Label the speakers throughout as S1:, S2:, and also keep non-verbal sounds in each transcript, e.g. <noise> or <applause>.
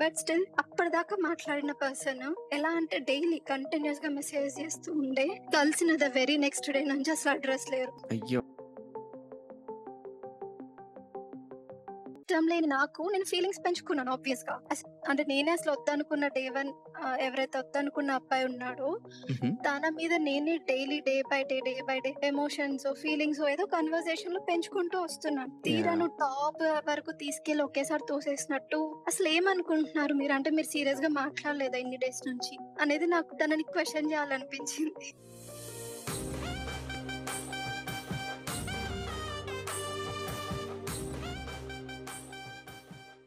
S1: But still అప్పటిదాకా మాట్లాడిన person ఎలా అంటే డైలీ కంటిన్యూస్గా మెసేజ్ చేస్తూ ఉండే. కలిసిన ద వెరీ నెక్స్ట్ డే నుంచి అసలు అడ్రస్ లేరు.
S2: అయ్యో.
S1: ఇష్టం లేని నాకు నేను ఫీలింగ్స్ పెంచుకున్నాను ఆబ్వియస్గా అంటే నేనే అసలు వద్దనుకున్న డే వన్ ఎవరైతే వద్దనుకున్న అబ్బాయి ఉన్నాడో. తన మీద నేనే daily day by day day by day emotions feelings ఏదో కన్వర్సేషన్లో పెంచుకుంటూ వస్తున్నాను. తీరా
S2: Yeah.
S1: నువ్వు టాప్ వరకు తీసుకెళ్ళి ఒకేసారి తోసేసినట్టు అసలు ఏమనుకుంటున్నారు మీరు? అంటే మీరు సీరియస్గా మాట్లాడలేదా ఇన్ని డేస్ నుంచి? అనేది నాకు తనని క్వశ్చన్ చేయాలనిపించింది.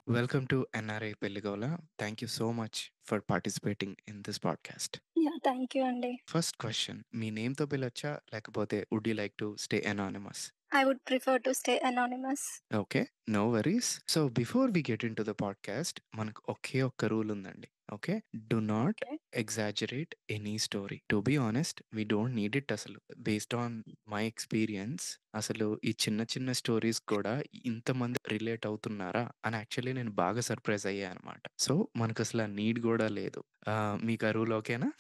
S2: Welcome to NRI Pelligola thank you so much for participating in this podcast
S1: yeah thank you అండి
S2: ఫస్ట్ క్వశ్చన్ మీ నేమ్తో పిలవచ్చా లేకపోతే would you like to stay
S1: anonymous I would prefer to stay
S2: anonymous okay no worries so before we get into the podcast మనకు ఒకే ఒక్క rule ఉందండి. Okay do not
S1: Okay.
S2: Exaggerate any story to be honest we don't need it అసలు. Based on my experience అసలు ఈ చిన్న చిన్న stories కూడా ఇంతమంది రిలేట్ అవుతున్నారా అని యాక్చువల్లీ నేను బాగా సర్ప్రైజ్ అయ్యా అనమాట సో మనకు అసలు ఆ నీడ్ కూడా లేదు. ఆ, మీకు ఆ రూల్ ఓకేనా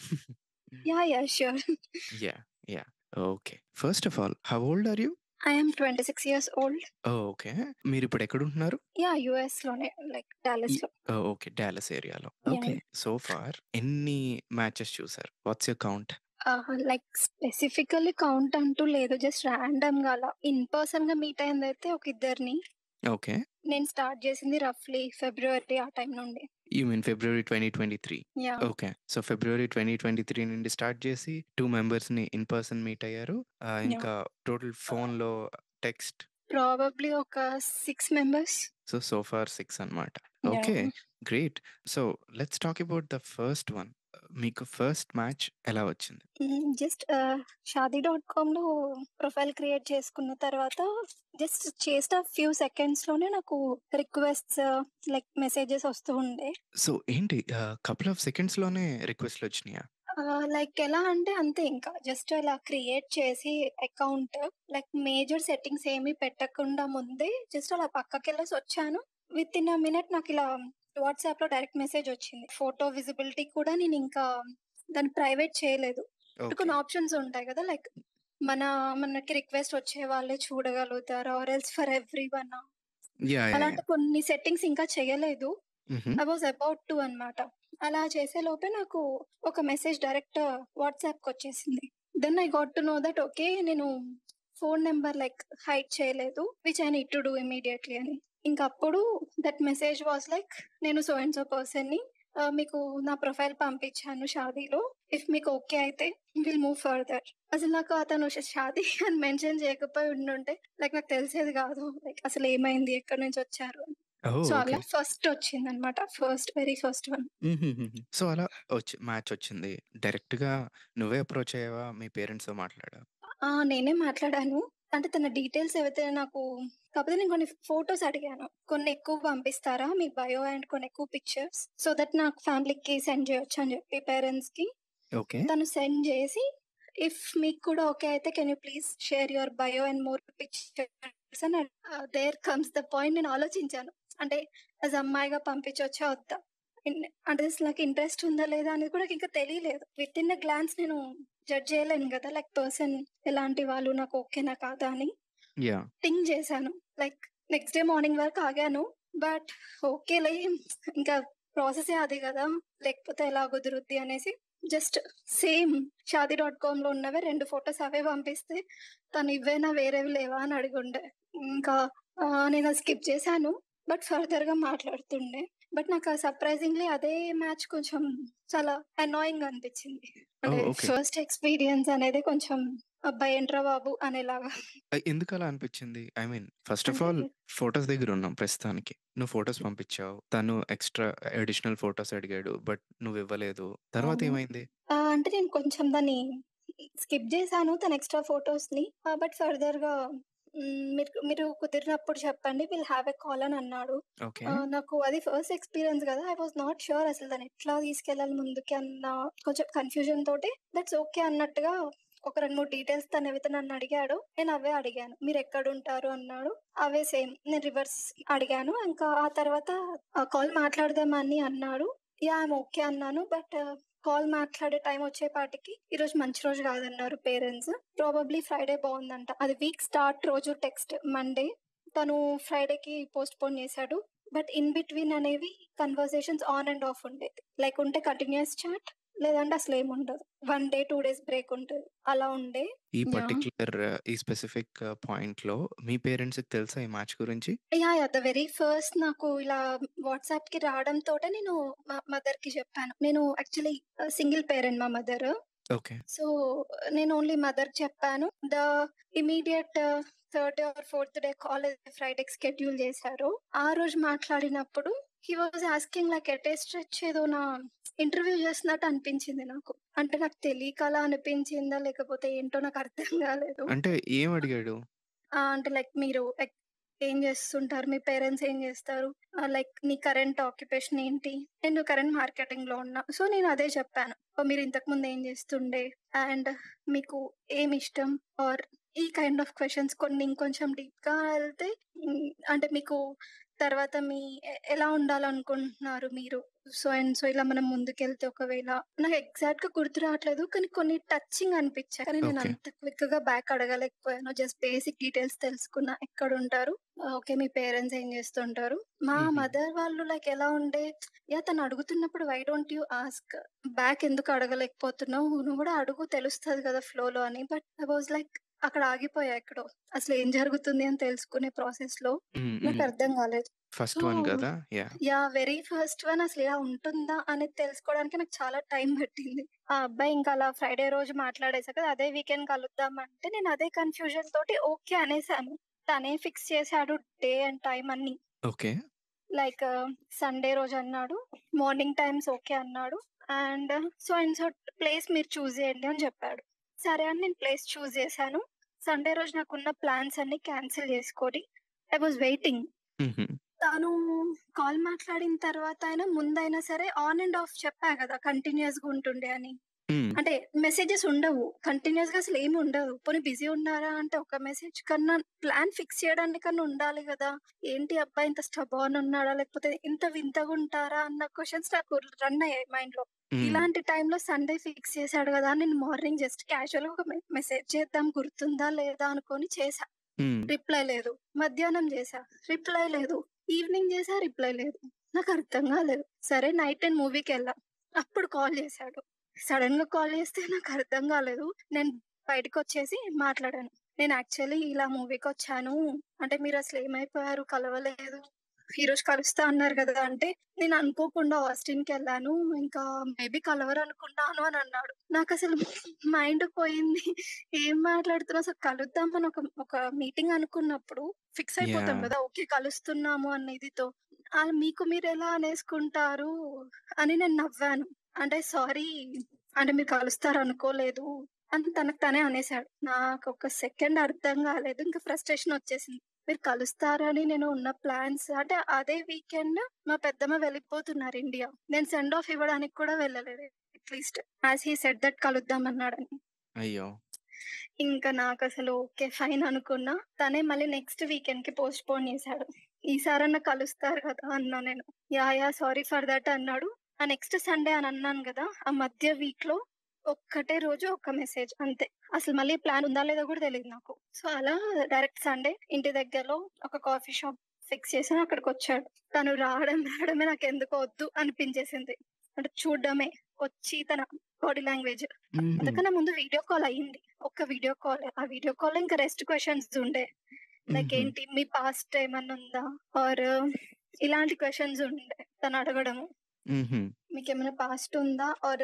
S1: yeah yeah sure
S2: yeah yeah okay first of all how old are you
S1: I'm twenty six years old
S2: okay. మీరు ఇప్పుడు ఎక్కడ ఉంటున్నారు
S1: యా యుఎస్లోనే లైక్ డాలస్లో
S2: ఓకే. డాలస్ ఏరియాలో ఓకే. సో ఫార్ ఎన్ని మ్యాచెస్ చూసారు? What's your count?
S1: Like specifically count అంటూ లేదు. జస్ట్ ర్యాండమ్గా అలా. ఇన్ పర్సన్గా మీట్ అయింది అయితే ఒక ఇద్దరిని.
S2: ఓకే.
S1: నేను స్టార్ట్ చేసింది రఫ్లీ ఫిబ్రవరి ఆ టైం నుండి.
S2: You mean February twenty twenty
S1: three.
S2: Okay. So February twenty twenty three నుండి స్టార్ట్ చేసి టూ మెంబర్స్ని ఇన్ పర్సన్ మీట్ అయ్యారు. ఇంకా టోటల్ ఫోన్లో టెక్స్ట్.
S1: ప్రాబబ్లీ ఒక six members.
S2: So so far six అన్నమాట. Okay. Great. So let's talk about the first one. మీకు first match ఎలా వచ్చింది?
S1: జస్ట్ షాదీ డాట్ కామ్లో ప్రొఫైల్ క్రియేట్ చేసుకున్న తర్వాత జస్ట్ చేసిన ఫ్యూ సెకండ్స్లోనే నాకు రిక్వెస్ట్ లైక్ మెసేజెస్ వస్తూ ఉండే.
S2: సో ఏంటి? కపుల్ ఆఫ్ సెకండ్స్లోనే రిక్వెస్ట్లు వచ్చినాయా?
S1: లైక్ ఎలా అంటే అంతే ఇంకా. జస్ట్ అలా క్రియేట్ చేసి అకౌంట్ లైక్ మేజర్ సెట్టింగ్స్ ఏమీ పెట్టకుండా ముందే జస్ట్ అలా పక్కకి వెళ్ళేసి వచ్చాను. విత్ ఇన్ అ మినిట్ నాకు ఇలా వాట్సాప్లో డైరెక్ట్ మెసేజ్ వచ్చింది. ఫోటో విజిబిలిటీ కూడా నేను ఇంకా దాన్ని ప్రైవేట్ చేయలేదు. కొన్ని ఆప్షన్స్ ఉంటాయి కదా లైక్ మన మనకి రిక్వెస్ట్ వచ్చే వాళ్ళే చూడగలుగుతారు or else for everyone అలాంటి కొన్ని సెట్టింగ్స్ ఇంకా చేయలేదు. ఐ వాజ్ అబౌట్ టు అన్నమాట. అలా చేసే లోపే నాకు ఒక మెసేజ్ డైరెక్ట్ వాట్సాప్కి వచ్చేసింది. Then I got to know that okay నేను ఫోన్ నెంబర్ లైక్ హైడ్ చేయలేదు which I need to do immediately అని. ఇంకా అప్పుడు దట్ మెసేజ్ వాస్ లైక్ నేను సో అండ్ సో పర్సన్ని మీకు నా ప్రొఫైల్ పంపించాను షాదీలో. ఇఫ్ మీకు ఓకే అయితే విల్ మూవ్ ఫర్దర్ అసలు నాకు అతను షాదీ అని మెన్షన్ చేయకపోయి ఉండుంటే లైక్ నాకు తెలిసేది కాదు. లైక్ అసలు ఏమైంది ఎక్కడి నుంచి వచ్చారు. సో అలా ఫస్ట్ వచ్చింది అనమాట first very first one
S2: so అలా వచ్చి మ్యాచ్ వచ్చింది. డైరెక్ట్గా నువ్వే అప్రోచ్ అయ్యావా? మీ పేరెంట్స్తో మాట్లాడా?
S1: నేనే మాట్లాడాను. అంటే తన డీటెయిల్స్ ఏవైతే నాకు కాకపోతే నేను కొన్ని ఫొటోస్ అడిగాను. కొన్ని ఎక్కువ పంపిస్తారా? మీ బయో అండ్ కొన్ని ఎక్కువ పిక్చర్స్ సో దట్ నాకు ఫ్యామిలీకి సెండ్ చేయొచ్చు అని చెప్పి పేరెంట్స్కి.
S2: ఓకే
S1: తను సెండ్ చేసి ఇఫ్ మీకు కూడా ఓకే అయితే can you please share your bio and more pictures అని దేర్ కమ్స్ ద పాయింట్ నేను ఆలోచించాను. అంటే యాజ్ అమ్మాయిగా పంపించవచ్చా వద్దా? అంటే అసలు నాకు ఇంట్రెస్ట్ ఉందా లేదా అనేది కూడా ఇంకా తెలియలేదు. విత్ ఇన్ గ్లాన్స్ నేను జడ్జ్ చేయలేను కదా లైక్ పర్సన్ ఎలాంటి వాళ్ళు నాకు ఓకేనా కాదా అని.
S2: యా
S1: థింక్ చేశాను. లైక్ నెక్స్ట్ డే మార్నింగ్ వరకు ఆగాను. బట్ ఓకేలే ఇంకా ప్రాసెస్ అది కదా. లేకపోతే ఎలా కుదురుద్ది అనేసి జస్ట్ సేమ్ షాదీ డాట్ కామ్లో ఉన్నవే రెండు ఫొటోస్ అవే పంపిస్తే తను ఇవేనా వేరేవి లేవా అని అడిగుండే. ఇంకా నేను స్కిప్ చేశాను. బట్ ఫర్దర్గా మాట్లాడుతుండే. బట్ నాకు సర్ప్రైజింగ్లీ అదే మ్యాచ్ కొంచెం చాలా అనాయింగ్ అనిపించింది. అంటే
S2: Oh, okay.
S1: ఫస్ట్ ఎక్స్పీరియన్స్ అనేది కొంచెం అబ్బాయి ఎంట్రా బాబు అనేలాగా.
S2: ఎందుకు అలా అనిపించింది? I mean first of all photos దగ్గర ఉన్నాం ప్రస్తుతానికి. నువ్వు ఫొటోస్ పంపించావు. తను ఎక్స్ట్రా అడిషనల్ ఫొటోస్ అడిగాడు బట్ నువ్వు ఇవ్వలేదు తర్వాత. ఏమైంది?
S1: అంటే నేను కొంచెం దాన్ని స్కిప్ చేశాను తన ఎక్స్ట్రా ఫొటోస్ని బట్ ఫర్దర్గా మీరు మీరు కుదిరినప్పుడు చెప్పండి విల్ హ్యావ్ ఎ కాల్ అని అన్నాడు. నాకు అది ఫస్ట్ ఎక్స్పీరియన్స్ కదా ఐ వాజ్ నాట్ షూర్ అసలు దాన్ని ఎట్లా తీసుకెళ్ళాలి ముందుకి అన్న కొంచెం కన్ఫ్యూజన్ తోటి దట్స్ ఓకే అన్నట్టుగా ఒక 2, 3 డీటెయిల్స్ తన నన్ను అడిగాడు నేను అవే అడిగాను. మీరు ఎక్కడుంటారు అన్నాడు. అవే సేమ్ నేను రివర్స్ అడిగాను. ఇంకా ఆ తర్వాత కాల్ మాట్లాడదామని అన్నాడు. యా ఐమ్ ఓకే అన్నాను. బట్ కాల్ uh, మాట్లాడే టైం వచ్చేపాటికి ఈరోజు మంచి రోజు కాదన్నారు పేరెంట్స్. ప్రాబబ్లీ ఫ్రైడే బాగుందంట అది వీక్ స్టార్ట్ రోజు టెక్స్ట్ మండే. తను ఫ్రైడేకి పోస్ట్‌పోన్ చేశాడు. బట్ ఇన్ బిట్వీన్ అనేవి కన్వర్సేషన్స్ ఆన్ అండ్ ఆఫ్ ఉండేది. లైక్ ఉంటే కంటిన్యూస్ చాట్ లేదంటే అసలేముండదు. 1 డే, 2 డేస్ బ్రేక్ ఉంటది. అలా ఉండే.
S2: ఈ
S1: యాహ్!
S2: పర్టిక్యులర్ ఈ స్పెసిఫిక్ పాయింట్‌లో మీ పేరెంట్స్‌కి తెలుసా ఈ మ్యాచ్ గురించి?
S1: Yeah! Yeah! The very first నాకు ఇలా వాట్సాప్‌కి రావడంతోటే నేను మా మదర్‌కి చెప్పాను. నేను యాక్చువల్లీ సింగిల్ పేరెంట్ మా మదర్.
S2: ఓకే.
S1: సో, నేను ఓన్లీ మదర్‌కి చెప్పాను. The immediate third day or fourth day call ఫ్రైడేకి schedule చేశారు. ఆ రోజు మాట్లాడినప్పుడు he was asking like stretch ఏదో నా ఇంటర్వ్యూ చేస్తున్నట్టు అనిపించింది నాకు. అంటే నాకు తెలియక అలా అనిపించిందా? లేకపోతే ఏంటో నాకు అర్థం కాలేదు.
S2: అంటే ఏం అడిగాడు?
S1: ఆ! అంటే లైక్ మీరు ఎక్ ఏం చేస్తుంటారు? మీ పేరెంట్స్ ఏం చేస్తారు? లైక్ నీ కరెంట్ ఆక్యుపేషన్ ఏంటి? నేను కరెంట్ మార్కెటింగ్‌లో ఉన్నా. సో, నేను అదే చెప్పాను. మీరు ఇంతకుముందు ఏం చేస్తుండే? అండ్ మీకు ఏమిష్టం? ఆర్ ఈ కైండ్ ఆఫ్ క్వెషన్స్ కొన్ని ఇంకొంచెం డీప్‌గా ఎళ్తే హ్మ్, అంటే మీకు తర్వాత మీ ఎలా ఉండాలనుకుంటున్నారు మీరు? సో అండ్ సో ఇలా మనం ముందుకెళ్తే ఒకవేళ నాకు ఎగ్జాక్ట్‌గా గుర్తు రావట్లేదు. కానీ కొన్ని టచింగ్ అనిపించాయి. కానీ నేను. అంత క్విక్‌గా బ్యాక్ అడగలేకపోయాను. జస్ట్ బేసిక్ డీటెయిల్స్ తెలుసుకున్నా. ఎక్కడుంటారు? ఆహ్, ఓకే. మీ పేరెంట్స్ ఏం చేస్తుంటారు? మా. మదర్ వాళ్ళు లైక్ ఎలా ఉండే యాహ్! తను అడుగుతున్నప్పుడు why don't you ask? Back ఎందుకు అడగలేకపోతున్నావు? నువ్వు కూడా అడుగు తెలుస్తది కదా ఫ్లోలో అని. బట్ ఐ వాస్ లైక్ అక్కడ ఆగిపోయా ఎక్కడో. అసలు ఏం జరుగుతుంది అని తెలుసుకునే ప్రాసెస్‌లో
S2: హ్మ్.
S1: నాకు. అర్థం కాలేదు.
S2: First one! Yeah!
S1: Yeah! Very first one అసలు ఇలా ఉంటుందా అనేది తెలుసుకోవడానికి నాకు చాలా టైం పట్టింది. ఆ అబ్బాయి ఇంకా అలా ఫ్రైడే రోజు మాట్లాడేసాక అదే వీకెండ్ కలుద్దాం అంటే నేను అదే కన్‌ఫ్యూజన్ తోటి ఓకే అనేసాను. తనే ఫిక్స్ చేసాడు డే అండ్ టైమ్ అన్నీ.
S2: ఓకే.
S1: లైక్ సండే రోజు అన్నాడు. మార్నింగ్ టైమ్స్ ఓకే అన్నాడు. And so and so place మీరు చూజ్ చేయండి అని చెప్పాడు. సరే అని నేను ప్లేస్ చూజ్ చేశాను. సండే రోజు నాకున్న ప్లాన్స్ అన్నీ క్యాన్సిల్ చేసుకొని ఐ వాస్ వెయిటింగ్. తను కాల్ మాట్లాడిన తర్వాత అయినా ముందైనా సరే ఆన్ అండ్ ఆఫ్ చెప్పా కదా! కంటిన్యూయస్‌గా ఉంటుండే అని.
S2: హ్మ్.
S1: అంటే మెసేజెస్ ఉండవు. కంటిన్యూయస్‌గా అసలు ఏమి ఉండదు. పోనీ బిజీ ఉన్నారా అంటే ఒక మెసేజ్ కన్నా ప్లాన్ ఫిక్స్ చేయడానికన్నా ఉండాలి గదా! ఏంటి అబ్బాయి ఇంత స్టబార్న్ ఉన్నాడా? లేకపోతే ఇంత వింతగా ఉంటారా? అన్న క్వెషన్స్ నాకు రన్ అయ్యాయి మైండ్‌లో.
S2: హ్మ్.
S1: ఇలాంటి టైంలో సండే ఫిక్స్ గదా! అని నేను మార్నింగ్ జస్ట్ క్యాజువల్‌గా ఒక మె మెసేజ్ చేద్దాం గుర్తుందా లేదా అనుకోని చేశా.
S2: హ్మ్.
S1: రిప్లై లేదు. మధ్యాహ్నం చేశా. రిప్లై లేదు. ఈవినింగ్ చేశా రిప్లై లేదు. నాకు అర్థం కాలేదు. సరే నైట్ నేను మూవీకెళ్ళా. అప్పుడు కాల్ చేశాడు. సడెన్‌గా కాల్ చేస్తే నాకు అర్థం కాలేదు. నేను బయటకొచ్చేసి మాట్లాడాను. నేను యాక్చువల్లీ ఇలా మూవీకొచ్చాను. అంటే మీరసలు ఏమైపోయారు? కలవలేదు. ఈరోజు కలుస్తా అన్నారు కదా! అంటే నేను అనుకోకుండా ఆస్టిన్‌కెళ్ళాను. ఇంకా మేబీ కలవరనుకున్నాను అని అన్నాడు. నాకసలు మైండ్ పోయింది. ఏం మాట్లాడుతున్నావు? అసలు కలుద్దామని ఒక ఒక మీటింగ్ అనుకున్నప్పుడు ఫిక్స్ అయిపోతాం! కదా! ఓకే. కలుస్తున్నాము అన్న ఇదితో. ఆహ్, మీకు మీరెలా అనేసుకుంటారు అని నేను నవ్వాను. అంటే సారీ అంటే మీరు కలుస్తారనుకోలేదు అని తనకు తనే అనేసాడు. నాకొక సెకండ్ అర్థం కాలేదు. ఇంకా ఫ్రస్ట్రేషన్ వచ్చేసింది. మీరు కలుస్తారని నేను ఉన్న ప్లాన్స్ అంటే అదే వీకెండ్ మా పెద్దమ్మ వెళ్ళిపోతున్నారు ఇండియా. నేను సెండ్ ఆఫ్ ఇవ్వడానికి కూడా వెళ్ళలేదు at least. As he said that కలుద్దాం అన్నాడని.
S2: అయ్యో!
S1: ఇంకా నాకసలు ఓకే. ఫైన్ అనుకున్నా. తనే మళ్ళీ నెక్స్ట్ వీకెండ్‌కి పోస్ట్‌పోన్ చేశాడు. ఈసారన్నా కలుస్తారు కదా! అన్నా నేను. Yeah! Yeah! Sorry for that అన్నాడు. ఆ నెక్స్ట్ సండే అని అన్నాను గదా! ఆ మధ్య వీక్‌లో ఒక్కటే రోజు ఒక్క మెసేజ్ అంతే. అసలు మళ్ళీ ప్లాన్ ఉందా లేదో కూడా తెలీదు నాకు. సో, అలా డైరెక్ట్ సండే ఇంటి దగ్గరలో ఒక కాఫీ షాప్ ఫిక్స్ చేసాను. అక్కడికొచ్చాడు. తను రావడం రావడమే నాకెందుకో వద్దు అనిపించేసింది. అంటే చూడడమే. వచ్చి తన బాడీ లాంగ్వేజ్. అంతకన్నా ముందు వీడియో కాల్ అయింది. ఒక్క వీడియో కాల్. ఆ వీడియో కాల్‌లో ఇంకా రెస్ట్ క్వెషన్స్ ఉండే. లైక్. ఏంటి మీ పాస్ట్ ఏమన్నా ఉందా? ఆర్ ఇలాంటి క్వెషన్స్ ఉండే తను అడగడము.
S2: హుహు.
S1: మీకేమైనా పాస్ట్ ఉందా? ఆర్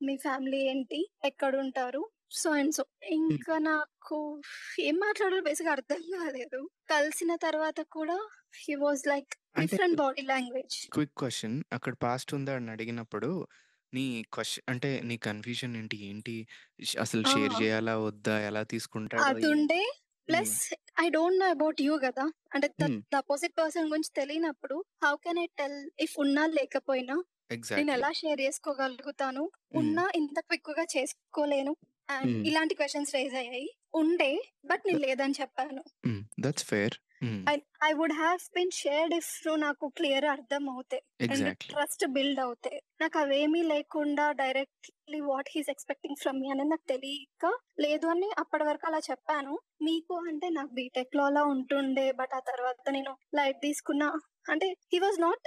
S1: మీ ఫ్యామిలీ ఏంటి? ఎక్కడుంటారు? So and so.
S2: హ్మ్.
S1: ఇంకా నాకు ఏం మాట్లాడాలో బేసిక్‌గా అర్థం కాలేదు. కలిసిన తర్వాత కూడా హి వాస్ లైక్
S2: అంటే
S1: different body language.
S2: Quick question. అక్కడ పాస్ట్ ఉందా అని అడిగినప్పుడు నీ క్వెష అంటే నీ కన్‌ఫ్యూజన్ ఏంటి? ఏంటి? ష్ అసలు
S1: ఆ!
S2: షేర్ చేయాలా? వద్దా? ఎలా తీసుకుంటాడో? ఏంటి?
S1: అదుండే
S2: హ్మ్.
S1: Plus I don't know about you గదా! అంటే ద అపోజిట్ పర్సన్ గురించి తెలియనప్పుడు how can I tell if ఉన్నా లేకపోయినా
S2: ఎగ్జాక్ట్‌లీ.
S1: నేనెలా షేర్ చేసుకోగలుగుతాను? ఉన్నా ఇంత క్విక్‌గా చేసుకోలేను. అండ్
S2: హ్మ్.
S1: ఇలాంటి క్వెషన్స్ రైజ్ అయ్యాయి. ఉండే బట్ నేను లేదని చెప్పాను. That's fair. I would have been shared if నాకు క్లియర్ అర్థం అవుతే. అండ్. ట్రస్ట్ బిల్డ్ అవుతే. నాకు అవేమీ లేకుండా directly what he is expecting from me అనేది నాకు తెలియక లేదు అని అప్పటి వరకు అలా చెప్పాను. మీకు అంటే నాకు బీటెక్‌లో అలా ఉంటుండే. బట్ ఆ తర్వాత నేను లైట్ తీసుకున్నా. అంటే హి వాస్ నాట్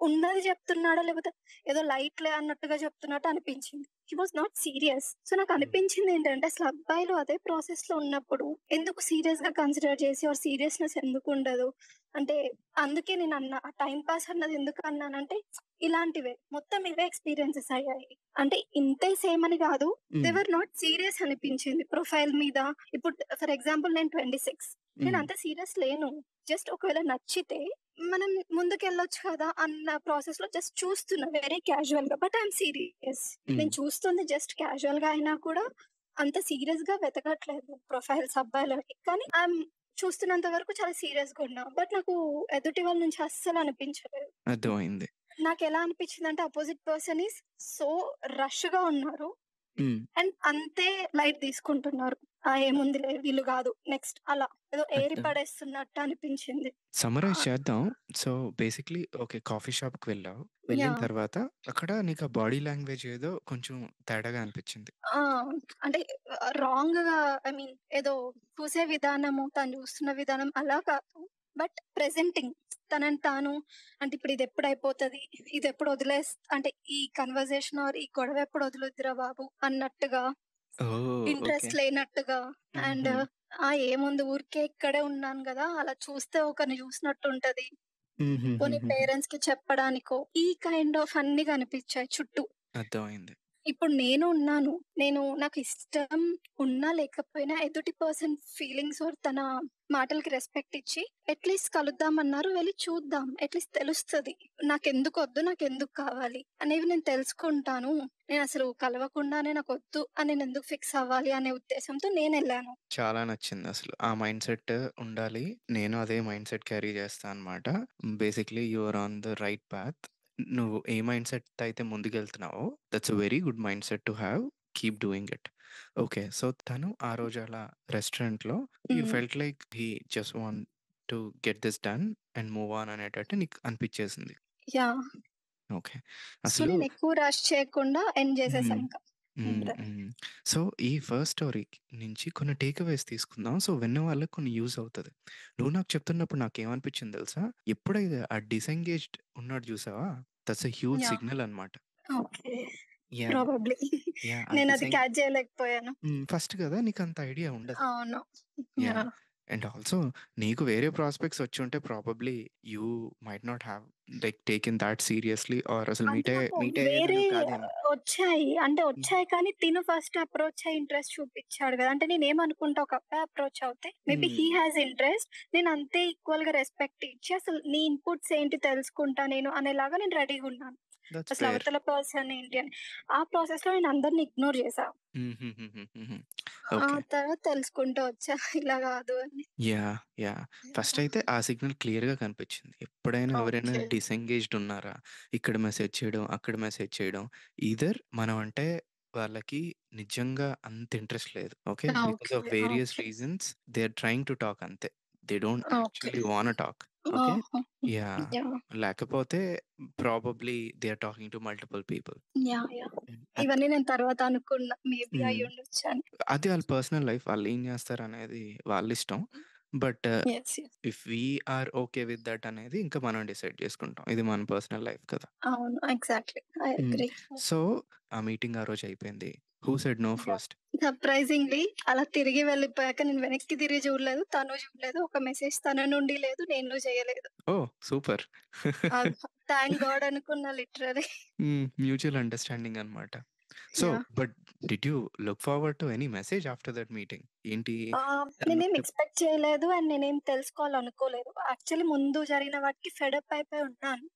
S1: ఉన్నది చెప్తున్నాడా లేకపోతే ఏదో లైట్‌లే అన్నట్టుగా చెప్తున్నట్టు అనిపించింది. He was not serious. So నాకు
S2: హ్మ్.
S1: అనిపించింది ఏంటంటే అసలు అబ్బాయిలు అదే ప్రాసెస్‌లో ఉన్నప్పుడు ఎందుకు సీరియస్‌గా కన్సిడర్ చేసి ఆర్ సీరియస్‌నెస్ ఎందుకు ఉండదు? అంటే అందుకే నేను అన్నా. ఆ టైమ్ పాస్ అన్నది ఎందుకు అన్నానంటే ఇలాంటివే. మొత్తం ఇవే ఎక్స్‌పీరియన్సెస్ అయ్యాయి. అంటే ఇంతే సేమ్ అని కాదు. They
S2: hmm.
S1: Were not serious అనిపించింది. ప్రొఫైల్ మీద ఇప్పుడు ఫర్ ఎగ్జాంపుల్ నేను 26 నేను
S2: హ్మ్.
S1: అంత సీరియస్ లేను. జస్ట్ ఒకవేళ నచ్చితే మనం ముందుకెళ్ళొచ్చు కదా! అన్న ప్రాసెస్‌లో జస్ట్ చూస్తున్నా వెరీ క్యాజువల్‌గా. But I am
S2: serious.
S1: నేను చూస్తుంది జస్ట్ క్యాజువల్‌గా అయినా కూడా అంత సీరియస్‌గా వెతకట్లేదు ప్రొఫైల్స్ అబ్బాయిలకి. కానీ ఐ యామ్ చూస్తున్నంత వరకు చాలా సీరియస్‌గా ఉన్నా. బట్ నాకు ఎదుటి వాళ్ళ నుంచి అస్సలు అనిపించలేదు.
S2: అర్థమైంది.
S1: నాకెలా అనిపించిందంటే అపోజిట్ పర్సన్ ఈస్ సో రష్‌గా ఉన్నారు.
S2: హ్మ్.
S1: అండ్ అంతే లైట్ తీసుకుంటున్నారు. ఏముందిలే వీళ్ళు కాదు నెక్స్ట్ అలా. ఏదో ఏరి. పడేస్తున్నట్టు అనిపించింది.
S2: సమ్మరైజ్
S1: ఆహ్,
S2: చేద్దాం. So, basically okay. కాఫీ షాప్‌కి వెళ్ళావు. వెళ్ళిన! తర్వాత అక్కడ నీకు ఆ బాడీ లాంగ్వేజ్ ఏదో కొంచెం తేడాగా అనిపించింది.
S1: ఆ! అంటే ఆహ్, రాంగ్‌గా ఐ మీన్ ఏదో చూసే విధానము, తను చూస్తున్న విధానం అలా కాదు. బట్ ప్రెజెంటింగ్ తనని తాను అంటే ఇప్పుడు ఇది ఎప్పుడు అయిపోతది? ఇది ఎప్పుడు వదిలేస్ అంటే ఈ కన్వర్జేషన్ ఆర్ ఈ గొడవ ఎప్పుడు వదులుద్దిరా బాబు అన్నట్టుగా.
S2: ఓహ్! ఓకే.
S1: ఇంట్రెస్ట్ లేనట్టుగా. అండ్
S2: హుహు.
S1: ఆ! ఏముంది ఊరికే ఇక్కడే ఉన్నాను గదా! అలా చూస్తే ఒకరిని చూసినట్టు ఉంటది. పోనీ
S2: హుహుహుహుహు.
S1: పేరెంట్స్‌కి చెప్పడానికో ఈ కైండ్ ఆఫ్ అన్నీ కనిపించాయి చుట్టూ.
S2: అర్థమైంది.
S1: ఇప్పుడు నేను ఉన్నాను. నేను నాకు ఇష్టం ఉన్నా లేకపోయినా ఎదుటి పర్సన్ ఫీలింగ్స్ ఆర్ తన మాటలకి రెస్పెక్ట్ ఇచ్చి అట్‌లీస్ట్ కలుద్దామన్నారు. వెళ్ళి చూద్దాం. అట్‌లీస్ట్ వద్దు నాకు నాకెందుకు కావాలి అనేవి నేను తెలుసుకుంటాను. నేను అసలు కలవకుండానే నాకు వద్దు అని నేను ఎందుకు ఫిక్స్ అవ్వాలి అనే ఉద్దేశంతో నేను వెళ్ళాను
S2: చాలా నచ్చింది అసలు ఆ మైండ్‌సెట్ ఉండాలి. నేను అదే మైండ్‌సెట్ క్యారీ చేస్తాను అనమాట. Basically your on the right path. నువ్వు ఏ మైండ్ సెట్ అయితే ముందుకెళ్తున్నావో that's a very good mindset to have keep doing it. Okay. So, తను ఆ రోజు అలా రెస్టారెంట్‌లో you
S1: hmm.
S2: Felt like he just want to get this done and move on అనేటట్టు నీకు అనిపిచ్చేసింది.
S1: యాహ్!
S2: ఓకే.
S1: సో,
S2: అసలు
S1: నేనెక్కువ రష్ చేయకుండా ఎండ్ చేసేసా
S2: హ్మ్.
S1: ఇంకా.
S2: హ్మ్.
S1: అంతే.
S2: హ్మ్. సో, ఈ ఫస్ట్ స్టోరీ నుంచి కొన్ని టేక్ అవేస్ తీసుకుందాం. సో, విన్న వాళ్ళకి కొన్ని యూజ్ అవుతది. నువ్వు నాకు చెప్తున్నప్పుడు నాకేమనిపించింది తెలుసా? ఎప్పుడైతే ఆ డిసెంగేజ్డ్ ఉన్నాడు చూసావా? That's a huge
S1: yeah!
S2: Signal అనమాట.
S1: ఓకే.
S2: యాహ్!
S1: ప్రాబబ్లీ.
S2: యాహ్! ఆ
S1: నేనది
S2: డిసెంగ్
S1: క్యాచ్ చేయలేకపోయాను.
S2: హ్మ్. ఫస్ట్ కదా! నీకంత ఐడియా ఉండదు.
S1: అవును.
S2: యాహ్!
S1: యాహ్!
S2: అండ్ ఆల్సో నీకు వేరే ప్రాస్పెక్ట్స్ వచ్చుంటే probably you might not have like taken thought seriously or అసలు
S1: అంటే
S2: మీటే
S1: నాకు
S2: మీట్
S1: వేరే
S2: అయ్యేదానివి కాదేమో.
S1: వచ్చాయి. అంటే
S2: హ్మ్.
S1: వచ్చాయి కానీ తిను ఫస్ట్ అప్రోచ్ అయ్యి ఇంట్రెస్ట్ చూపిచ్చాడు గదా! అంటే నేనేమనుకుంటా ఒక అబ్బాయి అప్రోచ్ అవుతే మేబీ హి
S2: హ్మ్.
S1: Has interest. నేను అంతే ఈక్వల్‌గా రెస్పెక్ట్ ఇచ్చి అసలు నీ ఇన్‌పుట్స్ ఏంటి తెలుసుకుంటా నేను అనేలాగా నేను రెడీగున్నాను. అసలు. అవతల పర్సన్ ఏంటి అని. ఆ ప్రాసెస్‌లో నేను అందరిని ఇగ్నోర్
S2: ఓకే.
S1: తర్వాత తెలుసుకుంటూ వచ్చా ఇలా గాదు అని.
S2: యాహ్! యాహ్! ఫస్ట్ అయితే! ఆ సిగ్నల్ క్లియర్‌గా కనిపించింది. ఎప్పుడైనా ఎవరైనా. డిసెంగేజ్డ్ ఉన్నారా? ఇక్కడ మెసేజ్ చేయడం, అక్కడ మెసేజ్ చేయడం. ఈదర్ మనం అంటే వాళ్ళకి నిజంగా అంత ఇంట్రెస్ట్ లేదు.
S1: Okay.
S2: Because. Of
S1: various.
S2: Reasons they are trying to talk అంతే.
S1: They
S2: don't. Actually want talk.
S1: Okay.
S2: Yeah!
S1: Yeah!
S2: లేకపోతే probably they are talking to
S1: multiple people.
S2: Yeah! Yeah!
S1: ఇవన్నీ నేను తర్వాత అనుకున్నా. మేబీ
S2: హ్మ్.
S1: అయ్యుండొచ్చు అని.
S2: అది వాళ్ళ పర్సనల్ లైఫ్. వాళ్ళేం చేస్తారనేది వాళ్ళిష్టం. But
S1: yes. Yes.
S2: If we are okay with that అనేది ఇంకా మనం డిసైడ్ చేసుకుంటాం. ఇది మన పర్సనల్ లైఫ్ కదా!
S1: అవును. Exactly. I
S2: hmm.
S1: Agree.
S2: So, ఆ మీటింగ్ ఆ రోజు అయిపోయింది. Who said
S1: no!
S2: First?
S1: Surprisingly అలా తిరిగి వెళ్ళిపోయాక నేను వెనక్కి తిరిగి చూడలేదు. తను చూడలేదు. ఒక మెసేజ్ తన నుండి లేదు. నేను చేయలేదు.
S2: ఓహ్! సూపర్. <laughs>
S1: థాంక్ గాడ్ అనుకున్నా.
S2: హ్మ్. మ్యూచువల్ అండర్‌స్టాండింగ్ అన్నమాట.
S1: So!
S2: But did you look forward to any message after that meeting? ఏంటి
S1: నేనేం ఎక్స్‌పెక్ట్ చేయలేదు. అండ్ నేనేం తెలుసుకోవాలనుకోలేదు. యాక్చువల్లీ ముందు జరిగిన వాటికి ఫెడ్ అప్ అయిపోయి ఉన్నాను.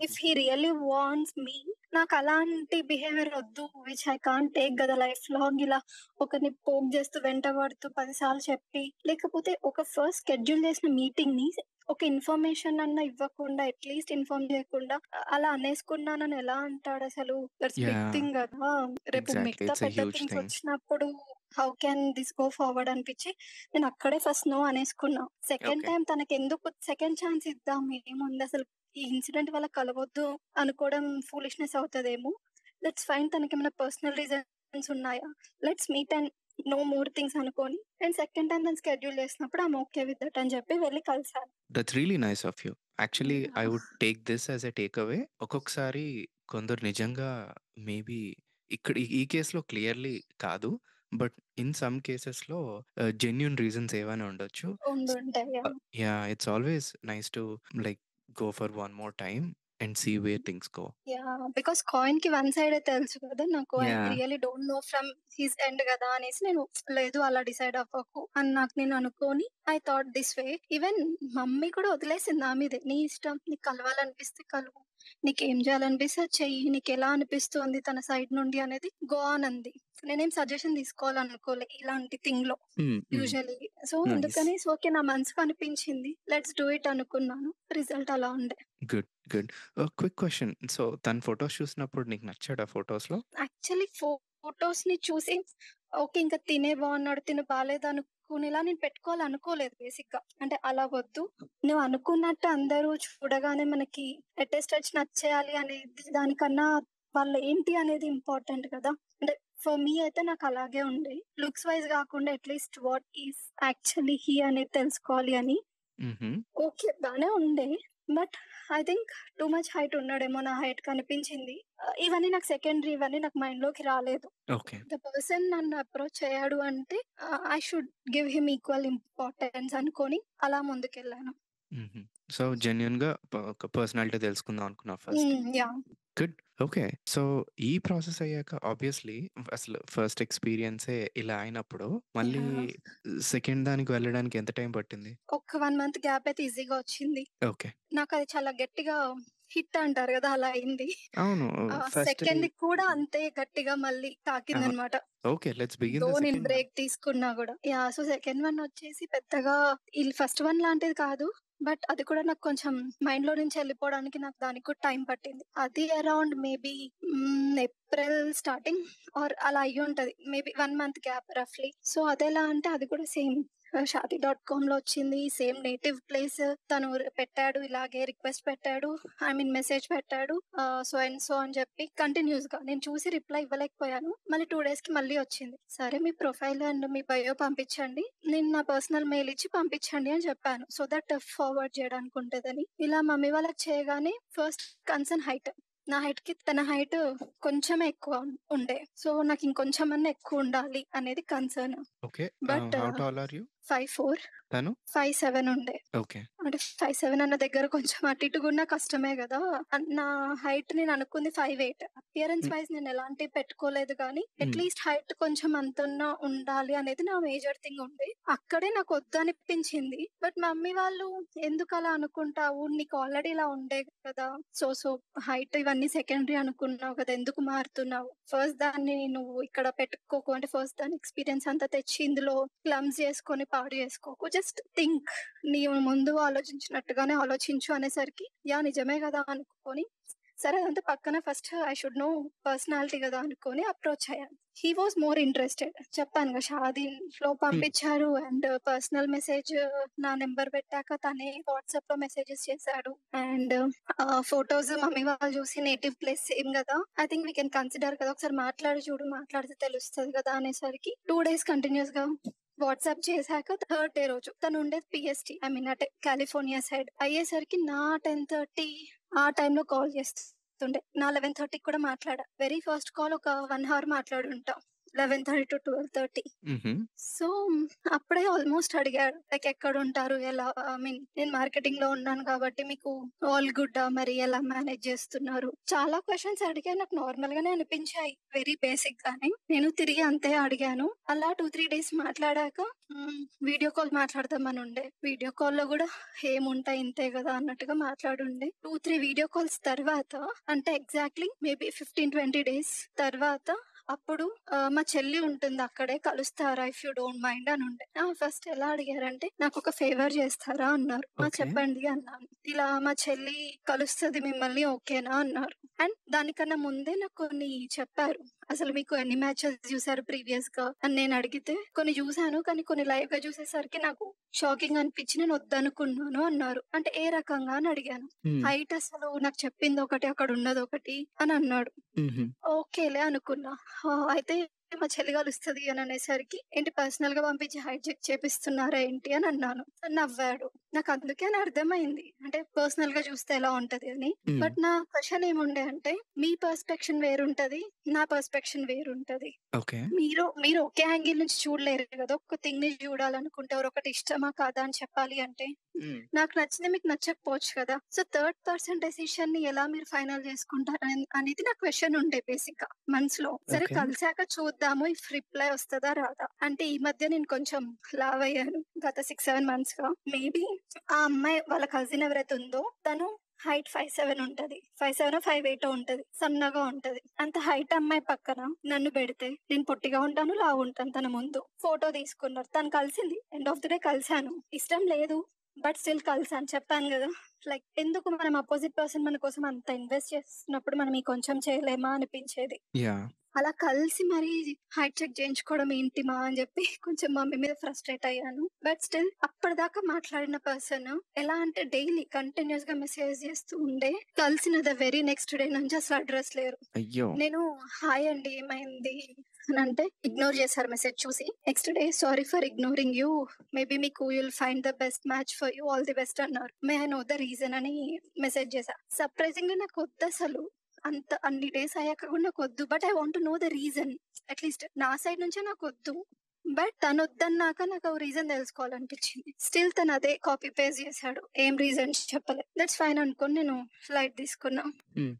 S1: If he really wants me నాకు అలాంటి బిహేవియర్ వద్దు. విచ్ ఐ కాంట్ టేక్ గదా! లైఫ్ లాంగ్ ఇలా ఒకరిని పోక్ చేస్తూ, వెంటబడుతూ 10 సార్లు చెప్పి, లేకపోతే ఒక ఫస్ట్ షెడ్యూల్ చేసిన మీటింగ్‌ని ఒక ఇన్ఫర్మేషన్ అన్నా ఇవ్వకుండా, అట్‌లీస్ట్ ఇన్ఫార్మ్ చేయకుండా అలా అనేసుకున్నానని ఎలా బిగ్
S2: యాహ్!
S1: థింగ్ గదా! రేపు. మిగతా పెద్ద థింగ్స్
S2: థింగ్.
S1: వచ్చినప్పుడు how can this go forward అనిపిచ్చి, నేను అక్కడే first no అనేసుకున్నా. Second
S2: okay.
S1: Time తనకెందుకు సెకండ్ ఛాన్స్ ఇద్దాం. ఏముందసలు ఈ ఇన్సిడెంట్ వల్ల కలవొద్దు అనుకోవడం ఫూలిష్‌నెస్ అవుతదేమో. దట్స్ ఫైన్ తనకేమైనా పర్సనల్ రీజన్స్ ఉన్నాయా? Let's meet and no more things అనుకోని, అండ్ సెకండ్ టైమ్ తను షెడ్యూల్ చేసినప్పుడు యామ్ ఓకే విత్ దట్ అని చెప్పి వెళ్ళి కలిసాను.
S2: That's really nice of you. Actually
S1: I!
S2: Would take this as a take away. ఒక్కొక్కసారి కొందరు నిజంగా మేబీ ఇక్కడ ఈ కేస్‌లో క్లియర్‌లీ కాదు. బట్ ఇన్ సమ్ కేసెస్‌లో ఆహ్, జెన్యూన్ రీజన్స్ ఏవైనా ఉండొచ్చు. Yeah! It's always nice to like go for one more time and see where things go.
S1: Yeah! Because కాయిన్‌కి one సైడే తెలుసు కదా! నాకు
S2: I!
S1: Really don't know from his end కదా! అనేసి నేను లేదు అలా డిసైడ్ అవ్వకు అని నాకు నేను అనుకోని I thought this way. Even mummy కూడా వదిలేసింది నా మీదే. నీ ఇష్టం. నీకు కలవాలనిపిస్తే కలువు. నీకేం చేయాలనిపిస్తే చెయ్యి. నీకెలా అనిపిస్తుంది తన సైడ్ నుండి అనేది గో ఆన్ అంది. నేనేం సజెషన్ తీసుకోవాలనుకోలే ఇలాంటి థింగ్‌లో
S2: హ్మ్. హ్మ్.
S1: యూజువల్లీ. సో. అందుకని ఓకే నా మనసుకు అనిపించింది. లెట్స్ డూ ఇట్ అనుకున్నాను. రిజల్ట్ అలా ఉండే.
S2: Good. Good. Quick question. So, తన ఫోటోస్ చూసినప్పుడు నీకు నచ్చాడా ఫోటోస్‌లో?
S1: యాక్చువల్లీ ఫోటోస్‌ని చూసి ఓకే. ఇంక తినే బాగున్నాడు, తిను బాలేదనుకునేలా నేను పెట్టుకోవాలనుకోలేదు బేసిక్‌గా. అంటే అలా వద్దు. నువ్వు అనుకున్నట్టు అందరూ చూడగానే మనకి అటెస్టెడ్ నచ్చేయాలి అనేది దానికన్నా వాళ్ళేంటి అనేది ఇంపార్టెంట్ కదా! అంటే ఫర్ మీ అయితే నాకు అలాగే ఉండే. లుక్స్ వైస్ కాకుండా at least what is actually he అనేది తెలుసుకోవాలి అని. ఓకే. బానే ఉండే. But I think too much height ఉన్నాడేమో నా హైట్ కనిపించింది. ఇవన్నీ నాకు సెకండరీ ఇవన్నీ నాకు మైండ్‌లోకి రాలేదు.
S2: ఓకే.
S1: ద పర్సన్ నన్ను అప్రోచ్ అయ్యాడు అంటే I should give him equal importance అనుకోని అలా ముందుకెళ్ళాను.
S2: సో, జెన్యూన్‌గా ప ఒక పర్సనాలిటీ తెలుసుకుందాం అనుకున్నావు
S1: first. Yeah!
S2: Good. Okay. So, ఈ ప్రాసెస్ అయ్యాక ఆబ్వియస్‌లీ అసలు ఫస్ట్ ఎక్స్‌పీరియన్సే ఇలా అయినప్పుడు మళ్ళీ! సెకండ్ దానికి వెళ్ళడానికి ఎంత టైం పట్టింది?
S1: ఒక 1 మంత్ గ్యాప్ అయితే ఈజీగా వచ్చింది.
S2: ఓకే.
S1: నాకది చాలా గట్టిగా హిట్ అంటారు కదా! అలా అయింది.
S2: అవును.
S1: సెకండ్‌ది కూడా అంతే గట్టిగా మళ్ళీ
S2: ఆహా!
S1: తాకిందనమాట.
S2: ఓకే. లెట్స్ బిగిన్
S1: నేను
S2: సెకండ్ వన్.
S1: బ్రేక్ తీసుకున్నా గూడా. యాహ్! సో, సెకండ్ వన్ వచ్చేసి పెద్దగా ఈ ఫస్ట్ వన్ లాంటిది కాదు. బట్ అది కూడా నాకు కొంచెం మైండ్‌లో నుంచి వెళ్ళిపోవడానికి నాకు దానికి కూడా టైం పట్టింది. అది around maybe April starting or అలా అయ్యుంటది. మేబీ 1 మంత్ గ్యాప్ రఫ్‌లీ. సో, అదెలా అంటే అది కూడా సేమ్ షాదీ డాట్ కామ్‌లో వచ్చింది. సేమ్ నేటివ్ ప్లేస్ తను పెట్టాడు. ఇలాగే రిక్వెస్ట్ పెట్టాడు. ఐ మీన్ మెసేజ్ పెట్టాడు. సో అండ్ సో అని చెప్పి కంటిన్యూస్‌గా నేను చూసి రిప్లై ఇవ్వలేకపోయాను. మళ్ళీ 2 డేస్‌కి మళ్ళీ వచ్చింది. సరే మీ ప్రొఫైల్ అండ్ మీ బయో పంపించండి. నేను నా పర్సనల్ మెయిల్ ఇచ్చి పంపించండి అని చెప్పాను. సో దట్ ఫార్వర్డ్ చేయడానికి ఉంటదని. ఇలా మమ్మీ వాళ్ళకి చేయగానే ఫస్ట్ కన్సర్న్ హైట్. నా హైట్‌కి తన హైట్ కొంచెమే ఎక్కువ ఉండే. సో, నాకు ఇంకొంచెమన్నా ఎక్కువ ఉండాలి అనేది కన్సర్న్. But
S2: you?
S1: 5'4"
S2: తను?
S1: 5'7" ఉండే.
S2: ఓకే.
S1: అంటే 5'7" అన్న దగ్గర కొంచెం అటు ఇటుగున్నా కష్టమే గదా! అన్ నా హైట్ నేను అనుకుంది 5'8". అపియరెన్స్
S2: హ్మ్.
S1: వైస్ నేను ఎలాంటి పెట్టుకోలేదు
S2: హ్మ్.
S1: అట్‌లీస్ట్ హైట్ కొంచెం అంతన్నా ఉండాలి అనేది నా మేజర్ థింగ్ ఉండే. అక్కడే నాకు వద్దనిపించింది. బట్ మమ్మీ వాళ్ళు ఎందుకలా అనుకుంటావు? నీకు ఆల్రెడీ ఇలా ఉండే కదా! సో, సో హైట్ ఇవన్నీ సెకండరీ అనుకున్నావు కదా! ఎందుకు మారుతున్నావు? ఫస్ట్ దాన్ని నువ్వు ఇక్కడ పెట్టుకోకు. అంటే ఫస్ట్ దాని ఎక్స్‌పీరియన్స్ అంతా తెచ్చి ఇందులో క్లమ్స్ చేసుకొని పాడు చేసుకోకు. Just think. నీవు ముందు ఆలోచించినట్టుగానే ఆలోచించు అనేసరికి యా నిజమే కదా అనుకోని సరే అదంతా పక్కన first I should know personality కదా అనుకోని అప్రోచ్ అయ్యాను. He was more interested. చెప్పానుగా షాదీ
S2: లో
S1: పంపించారు అండ్ పర్సనల్ మెసేజ్ నా నెంబర్ పెట్టాక తనే వాట్సాప్లో మెసేజెస్ చేశాడు. అండ్ ఫొటోస్ ఫోటోస్ మమ్మీ వాళ్ళు చూసి నేటివ్ ప్లేస్ సేమ్ కదా I think we can consider కదా! ఒకసారి మాట్లాడి చూడు. మాట్లాడితే తెలుస్తుంది కదా అనేసరికి టూ డేస్ కంటిన్యూస్గా వాట్సాప్ చేశాక థర్డ్ డే రోజు తను ఉండేది పీఎస్‌టీ. ఐ మీన్ అటే కాలిఫోర్నియా సైడ్. అయ్యేసరికి నా 10:30 ఆ టైంలో కాల్ చేస్తుండే. నా 11:30కి కూడా మాట్లాడా. వెరీ ఫస్ట్ కాల్ ఒక వన్ అవర్ మాట్లాడుంటాం 11:30 టు 12:30.
S2: హుహు.
S1: సో, అప్పుడే ఆల్మోస్ట్ అడిగాడు. లైక్ ఎక్కడుంటారు? ఎలా ఐ మీన్ నేను మార్కెటింగ్‌లో ఉన్నాను కాబట్టి మీకు ఆల్ గుడ్డా? మరి ఎలా మేనేజ్ చేస్తున్నారు? చాలా క్వెషన్స్ అడిగాను. నాకు నార్మల్‌గానే అనిపించాయి. వెరీ బేసిక్‌గానే. నేను తిరిగి అంతే అడిగాను. అలా 2, 3 డేస్ మాట్లాడాక. వీడియో కాల్ మాట్లాడదామని ఉండే. వీడియో కాల్‌లో గూడా ఏముంటాయి ఇంతే గదా! అన్నట్టుగా మాట్లాడుండే. 2, 3 వీడియో కాల్స్ తర్వాత అంటే ఎగ్జాక్ట్‌లీ మేబీ 15, 20 డేస్ తర్వాత అప్పుడు మా చెల్లి ఉంటుంది అక్కడే కలుస్తారా ఇఫ్ యూ డోంట్ మైండ్ అని ఉండే. ఫస్ట్ ఎలా అడిగారంటే నాకొక ఫేవర్ చేస్తారా అన్నారు.
S2: ఓకే.
S1: చెప్పండి అన్నాను. ఇలా మా చెల్లి కలుస్తది మిమ్మల్ని ఓకేనా అన్నారు. అండ్ దానికన్నా ముందే నాకు కొన్ని చెప్పారు. అసలు మీకు ఎన్ని మ్యాచెస్ చూసారు ప్రీవియస్‌గా అని నేను అడిగితే కొన్ని చూసాను. కానీ కొన్ని లైవ్‌గా చూసేసరికి నాకు షాకింగ్ అనిపించి నేను వద్దనుకున్నాను అన్నారు. అంటే ఏ రకంగా అని అడిగాను. హైట్ అసలు నాకు చెప్పిందొకటి అక్కడ ఉన్నదొకటి అని అన్నాడు. ఓకేలే అనుకున్నా. ఆ! అయితే మా చెల్లి కలుస్తది అని అనేసరికి ఏంటి పర్సనల్‌గా పంపించి హైట్ చెక్ చేపిస్తున్నారా ఏంటి అని అన్నాను. నవ్వాడు. నాకు అందుకే అని అర్థమైంది. అంటే పర్సనల్‌గా చూస్తే ఎలా ఉంటది అని. బట్ నా క్వెషన్ ఏముండే అంటే మీ పర్స్పెక్షన్ వేరుంటది. నా పర్స్పెక్షన్ వేరుంటది. మీరు మీరు ఒకే యాంగిల్ నుంచి చూడలేరు కదా! ఒక థింగ్‌ని చూడాలనుకుంటే ఒకటి ఇష్టమా కాదా అని చెప్పాలి అంటే. నాకు నచ్చింది మీకు నచ్చకపోవచ్చు కదా! సో, థర్డ్ పర్సన్ డెసిషన్‌ని ఎలా మీరు ఫైనల్ చేసుకుంటారు అన్ అనేది నా క్వెషన్ ఉండే బేసిక్‌గా మనసులో. సరే. కలిసాక చూద్దాము ఇఫ్ రిప్లై వస్తుందా రాదా? అంటే ఈ మధ్య నేను కొంచెం లావ్ అయ్యాను గత 6, 7 మంత్స్‌గా. మేబీ ఆ అమ్మాయి వాళ్ళ కజిన్ ఎవరైతే ఉందో తను హైట్ 5'7" ఉంటది. 5'7" 5'8" ఉంటది. సన్నగా ఉంటది. అంత హైట్ అమ్మాయి పక్కన నన్ను పెడితే నేను పొట్టిగా ఉంటాను, లావు ఉంటాను తన ముందు. ఫోటో తీసుకున్నారు. తను కలిసింది. ఎండ్ ఆఫ్ ది డే కలిసాను. ఇష్టం లేదు. బట్ స్టిల్ కలిసాను. చెప్పాను కదా లైక్ ఎందుకు మనం అపోజిట్ పర్సన్ మన కోసం అంత ఇన్వెస్ట్ చేస్తున్నప్పుడు మనం ఈ కొంచెం చేయలేమా అనిపించేది. అలా కలిసి మరి హైట్ చెక్ చేయించుకోవడం ఏంటి మా అని చెప్పి కొంచెం మమ్మీ మీద ఫ్రస్ట్రేట్ అయ్యాను. బట్ స్టిల్ అప్పటిదాకా మాట్లాడిన పర్సన్ ఎలా అంటే డైలీ కంటిన్యూయస్‌గా మెసేజ్ చేస్తూ ఉండే. కలిసిన ద వెరీ నెక్స్ట్ డే నుంచి అసలు అడ్రెస్ లేరు. నేను హాయ్ అండి ఏమైంది అని అంటే ఇగ్నోర్ చేశారు మెసేజ్ చూసి. Next day sorry for ignoring you. Maybe మీకు you will find the best match for you all the best అన్నారు. May I know the reason అని మెసేజ్ చేశా. సర్ప్రైజింగ్‌లీ నాకు వద్దసలు. అంత అన్ని డేస్ అయ్యాక కూడా నాకొద్దు. But I want to know the reason. At least నా సైడ్ నుంచే నాకు వద్దు బట్ తనొద్దన్నాక నాకు రీజన్ తెలుసుకోవాలనిపించింది. స్టిల్ తను అదే కాపీ పేస్ చేశాడు. ఏం రీజన్ చెప్పలేదు దట్స్ ఫైన్ అనుకోని నేను ఫ్లైట్ తీసుకున్నా.
S2: Hmm.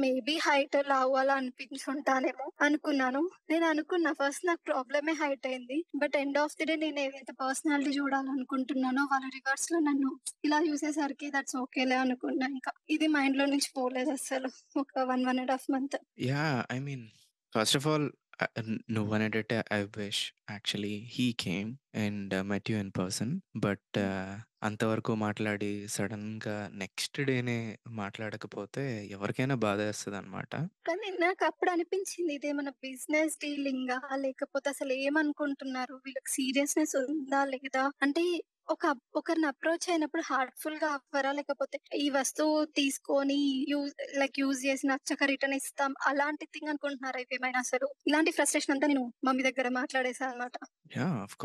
S1: మేబీ హైట్, అలా అనిపించుంటానేమో అనుకున్నాను. నేను అనుకున్నా ఫస్ట్ నాకు ప్రాబ్లమే హైట్ అయింది. But end of the day నేను ఏదైతే పర్సనాలిటీ చూడాలనుకుంటున్నానో వాళ్ళ రివర్స్‌లో నన్ను ఇలా చూసేసరికి దట్స్ ఓకేలే అనుకున్నా ఇంకా. ఇది మైండ్‌లో నుంచి పోలేదు అస్సలు. ఒక 1, 1 ½ month.
S2: Yeah! I mean first of all ah, న్ నువ్వనేటట్టే I wish actually he came and met you in person. But
S1: hmm.
S2: అంతవరకు మాట్లాడి సడన్‌గా నెక్స్ట్ డేనే మాట్లాడకపోతే ఎవరికైనా బాధేస్తదనమాట.
S1: కానీ నాకప్పుడు అనిపించింది ఇదేమన్నా బిజినెస్ డీలింగా? లేకపోతే అసలు ఏమనుకుంటున్నారు? వీళ్ళకి సీరియస్‌నెస్ ఉందా? లేదా? అంటే ఒక ఒకరిని అప్రోచ్ అయినప్పుడు హార్ట్‌ఫుల్‌గా అవ్వరా? లేకపోతే ఈ వస్తువు తీసుకొని యూజ్ లైక్ యూజ్ చేసి నచ్చక రిటర్న్ ఇస్తాం. అలాంటి థింగ్ అనుకుంటున్నారా ఇవేమైనా అసలు? ఇలాంటి ఫ్రస్ట్రేషన్ అంతా నేను మమ్మీ దగ్గర మాట్లాడేసా అనమాట.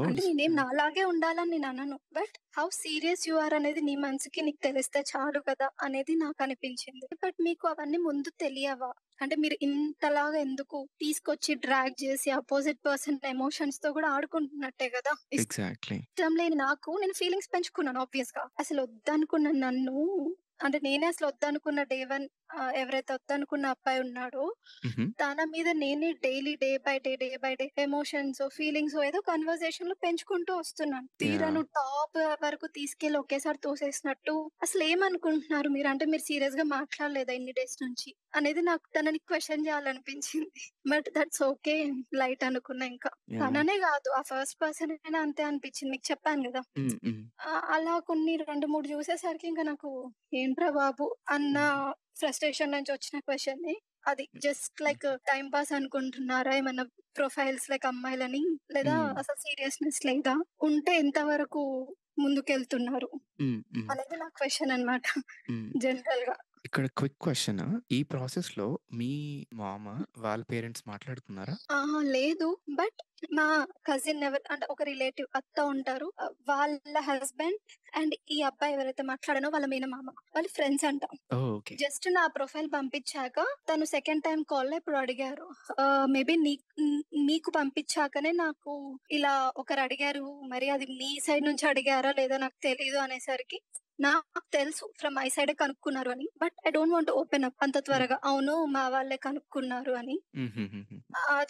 S1: అంటే. నేనేం నాలాగే ఉండాలని నేను అనను. But how serious you are అనేది నీ మనసుకి నీకు తెలిస్తే చాలు కదా! అనేది నాకనిపించింది. బట్ మీకు అవన్నీ ముందు తెలియవా? అంటే మీరు ఇంతలాగా ఎందుకు తీసుకొచ్చి డ్రాగ్ చేసి అపోజిట్ పర్సన్ ఎమోషన్స్‌తో కూడా ఆడుకుంటున్నట్టే గదా!
S2: ఎగ్జాక్ట్‌లీ.
S1: ఇష్టం లేని నాకు నేను ఫీలింగ్స్ పెంచుకున్నాను ఆబ్వియస్‌గా. అసలు వద్దనుకున్న నన్ను అంటే నేనే అసలు వద్దనుకున్న డే 1 ఆహ్, ఎవరైతే వద్దనుకున్న అబ్బాయి ఉన్నాడో. తన మీద నేనే daily day by day, day by day ఎమోషన్సో, ఫీలింగ్సో ఏదో కన్వర్జేషన్‌లో పెంచుకుంటూ వస్తున్నాను. తీరా
S2: యాహ్!
S1: నువ్వు టాప్ వరకు తీసుకెళ్ళి ఒకేసారి తోసేసినట్టు అసలేమనుకుంటున్నారు మీరు? అంటే మీరు సీరియస్‌గా మాట్లాడలేదా ఇన్ని డేస్ నుంచి? అనేది నాకు తనని question చేయాలనిపించింది. But that's okay. Light అనుకున్నా ఇంకా. తననే కాదు ఆ ఫస్ట్ పర్సన్ అయినా అంతే అనిపించింది. మీకు చెప్పాను. ఆహ్, అలా కొన్ని 2, 3 చూసేసరికి ఇంక నాకు ఏంట్రా బాబు! అన్న. ఫ్రస్ట్రేషన్ నుంచి వచ్చిన క్వెషన్‌ని అది. జస్ట్ లైక్ టైమ్ పాస్ అనుకుంటున్నారా? ఏమన్నా ప్రొఫైల్స్ లైక్ అమ్మాయిలని? లేదా. అసలు సీరియస్‌నెస్ లేదా? ఉంటే ఎంతవరకు ముందుకెళ్తున్నారు?
S2: హ్మ్. హ్మ్.
S1: అనేది నా క్వెషన్ అన్నమాట
S2: హ్మ్.
S1: జనరల్‌గా.
S2: ఇక్కడ క్విక్ క్వెషన్. ఈ ప్రాసెస్‌లో మీ మామ వాళ్ళ పేరెంట్స్ మాట్లాడుకున్నారా?
S1: ఆహా! లేదు. బట్ మా కజిన్ ఎవరు అంటే ఒక రిలేటివ్ అత్త ఉంటారు. వాళ్ళ హస్బెండ్ అండ్ ఈ అబ్బాయి ఎవరైతే మాట్లాడానో వాళ్ళ మేనమామ. వాళ్ళు ఫ్రెండ్స్ అంట.
S2: ఓకే.
S1: జస్ట్ నా ప్రొఫైల్ పంపించాక తను సెకండ్ టైమ్ కాల్‌లో ఎప్పుడో అడిగారు. ఆహ్, మేబీ హ్మ్, నీకు పంపించాకనే నాకు ఇలా ఒకరు అడిగారు. మరి అది మీ సైడ్ నుంచి అడిగారా లేదో నాకు తెలీదు అనేసరికి నాకు తెలుసు ఫ్రమ్ మై సైడే కనుక్కున్నారు అని. But I don't want open up అంత. త్వరగా. అవును మా వాళ్ళే కనుక్కున్నారు అని.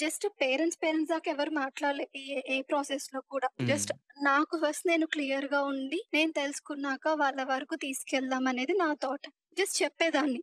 S1: జస్ట్ పేరెంట్స్, పేరెంట్స్ దాకా ఎవరు మాట్లాడలే. ఏ ఏ ప్రాసెస్‌లో కూడా. జస్ట్. నాకు ఫస్ట్ నేను క్లియర్‌గా ఉండి నేను తెలుసుకున్నాక వాళ్ళ వరకు తీసుకెళ్దాం అనేది నా థాట్. జస్ట్ చెప్పేదాన్ని.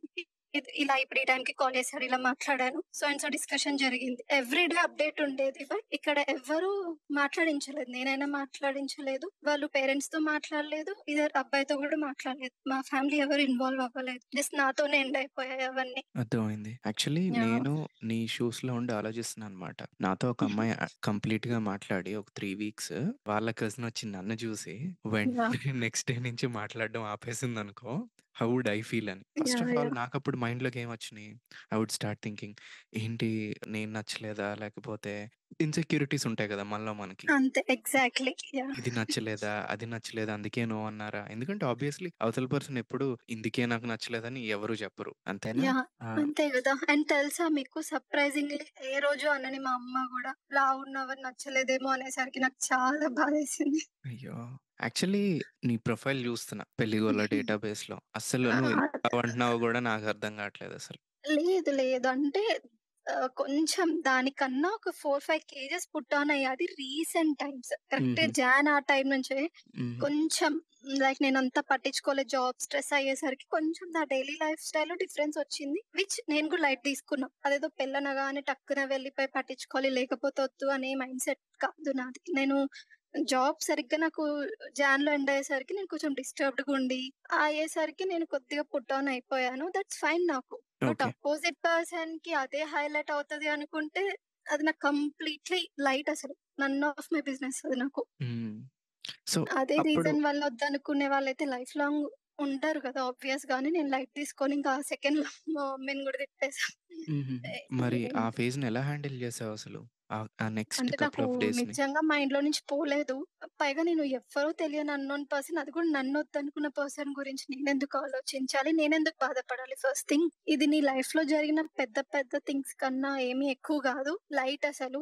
S1: ఇలా ఇప్పుడు ఈ టైంకి కాల్ చేశారు. ఇలా మాట్లాడాను. సో అండ్ సో డిస్కషన్ జరిగింది. ఎవ్రీ డే అప్డేట్ ఉండేది. బట్ ఇక్కడ ఎవ్వరు మాట్లాడించలేదు. నేనైనా మాట్లాడించలేదు. వాళ్ళు పేరెంట్స్‌తో మాట్లాడలేదు. ఇదర్ అబ్బాయితో కూడా మాట్లాడలేదు. మా ఫ్యామిలీ ఎవరు ఇన్వాల్వ్ అవ్వలేదు. జస్ట్ నాతోనే ఎండ్ అయిపోయాయి అవన్నీ.
S2: అర్థమైంది. యాక్చువల్లీ! నేను నీ షూస్‌లో ఉండి ఆలోచిస్తున్నాననమాట. నాతో ఒక
S1: హుహు.
S2: అమ్మాయి ఆహ్, కంప్లీట్‌గా మాట్లాడి ఒక 3 వీక్స్ వాళ్ళ కజిన్ వచ్చి నన్ను చూసి! వెంటనే <laughs> నెక్స్ట్ డే నుంచి మాట్లాడడం ఆపేసిందనుకో హౌ వుడ్ ఐ ఫీల్ అని. ఫస్ట్! Of all
S1: yeah!
S2: నాకప్పుడు మైండ్‌లోకి ఏమొచ్చినాయి? ఐ వుడ్ స్టార్ట్ థింకింగ్ ఏంటి నేను నచ్చలేదా? లేకపోతే ఇన్‌సెక్యూరిటీస్ ఉంటాయి కదా! మనలో మనకి.
S1: అంతే. ఎగ్జాక్ట్‌లీ.
S2: ఇది నచ్చలేదా? అది నచ్చలేదా? అందుకే నో అన్నారా? ఎందుకంటే ఆబ్వియస్‌లీ అవతల పర్సన్ ఎప్పుడు ఇందుకే నాకు నచ్చలేదని ఎవరు చెప్పరు. అంతేనా?
S1: అంతే గదా! అండ్ తెలుసా మీకు సర్ప్రైజింగ్‌లీ ఏ రోజు అనని మా అమ్మ గూడా లావున్నావని నచ్చలేదేమో అనేసరికి నాకు చాలా బాధేసింది.
S2: అయ్యో! యాక్చువల్లీ నీ ప్రొఫైల్ చూస్తున్నా పెళ్ళిగోళ్ళ <laughs>
S1: ఆ!
S2: నువ్వు ఎంత లావంటున్నావో గూడా నాకు అర్థం కావట్లేదసలు.
S1: లేదు. లేదు. అంటే కొంచెం దానికన్నా ఒక 4, 5 కేజెస్ పుట్ ఆన్ అయ్యా. అది రీసెంట్ టైమ్స్. కరెక్ట్. జాన్ ఆ టైం నుంచే. కొంచెం లైక్ నేనంత పట్టించుకోలేదు. జాబ్ స్ట్రెస్ అయ్యేసరికి కొంచెం నా డైలీ లైఫ్ స్టైల్‌లో డిఫరెన్స్ వచ్చింది. విచ్ నేను కూడా లైట్ తీసుకున్నా. అదేదో పెళ్ళనగానే టక్కున వెళ్ళిపోయి పట్టించుకోవాలి లేకపోతే వద్దు అనే మైండ్ సెట్ కాదు నాది. నేను జాబ్ సరిగ్గా నాకు జాన్‌లో ఎండ్ అయ్యేసరికి నేను కొంచెం డిస్టర్బ్డ్‌గా ఉండి అయ్యేసరికి నేను కొద్దిగా పుట్ ఆన్ అయిపోయాను. దట్స్ ఫైన్ నాకు. బట్. అపోజిట్ పర్సన్‌కి అదే హైలైట్ అవుతది అనుకుంటే అది నాకు కంప్లీట్‌లీ లైట్ అసలు. నన్ ఆఫ్ మై బిజినెస్ అది నాకు.
S2: సో,
S1: అదే రీజన్ వల్ల వద్దనుకునే వాళ్ళైతే లైఫ్ లాంగ్ ఉంటారు కదా! ఆబ్వియస్‌గానే నేను లైట్ తీసుకొని ఇంకా మా మమ్మీని కూడా తిట్టేసా.
S2: మరి ఆ ఫేజ్‌ని ఎలా హ్యాండిల్ చేసావసలు? ఆహ్, ఆ నెక్స్ట్
S1: అంటే
S2: కపుల్
S1: నాకు? నిజంగా మైండ్‌లో నుంచి పోలేదు. పైగా నేను ఎవ్వరో తెలియని అన్‌నోన్ పర్సన్ అది కూడా నన్నొద్దనుకున్న పర్సన్ గురించి నేనెందుకు ఆలోచించాలి? నేనెందుకు బాధపడాలి ఫస్ట్ థింగ్. ఇది నీ లైఫ్‌లో జరిగిన పెద్ద పెద్ద థింగ్స్ కన్నా ఏమి ఎక్కువ కాదు. లైట్ అసలు.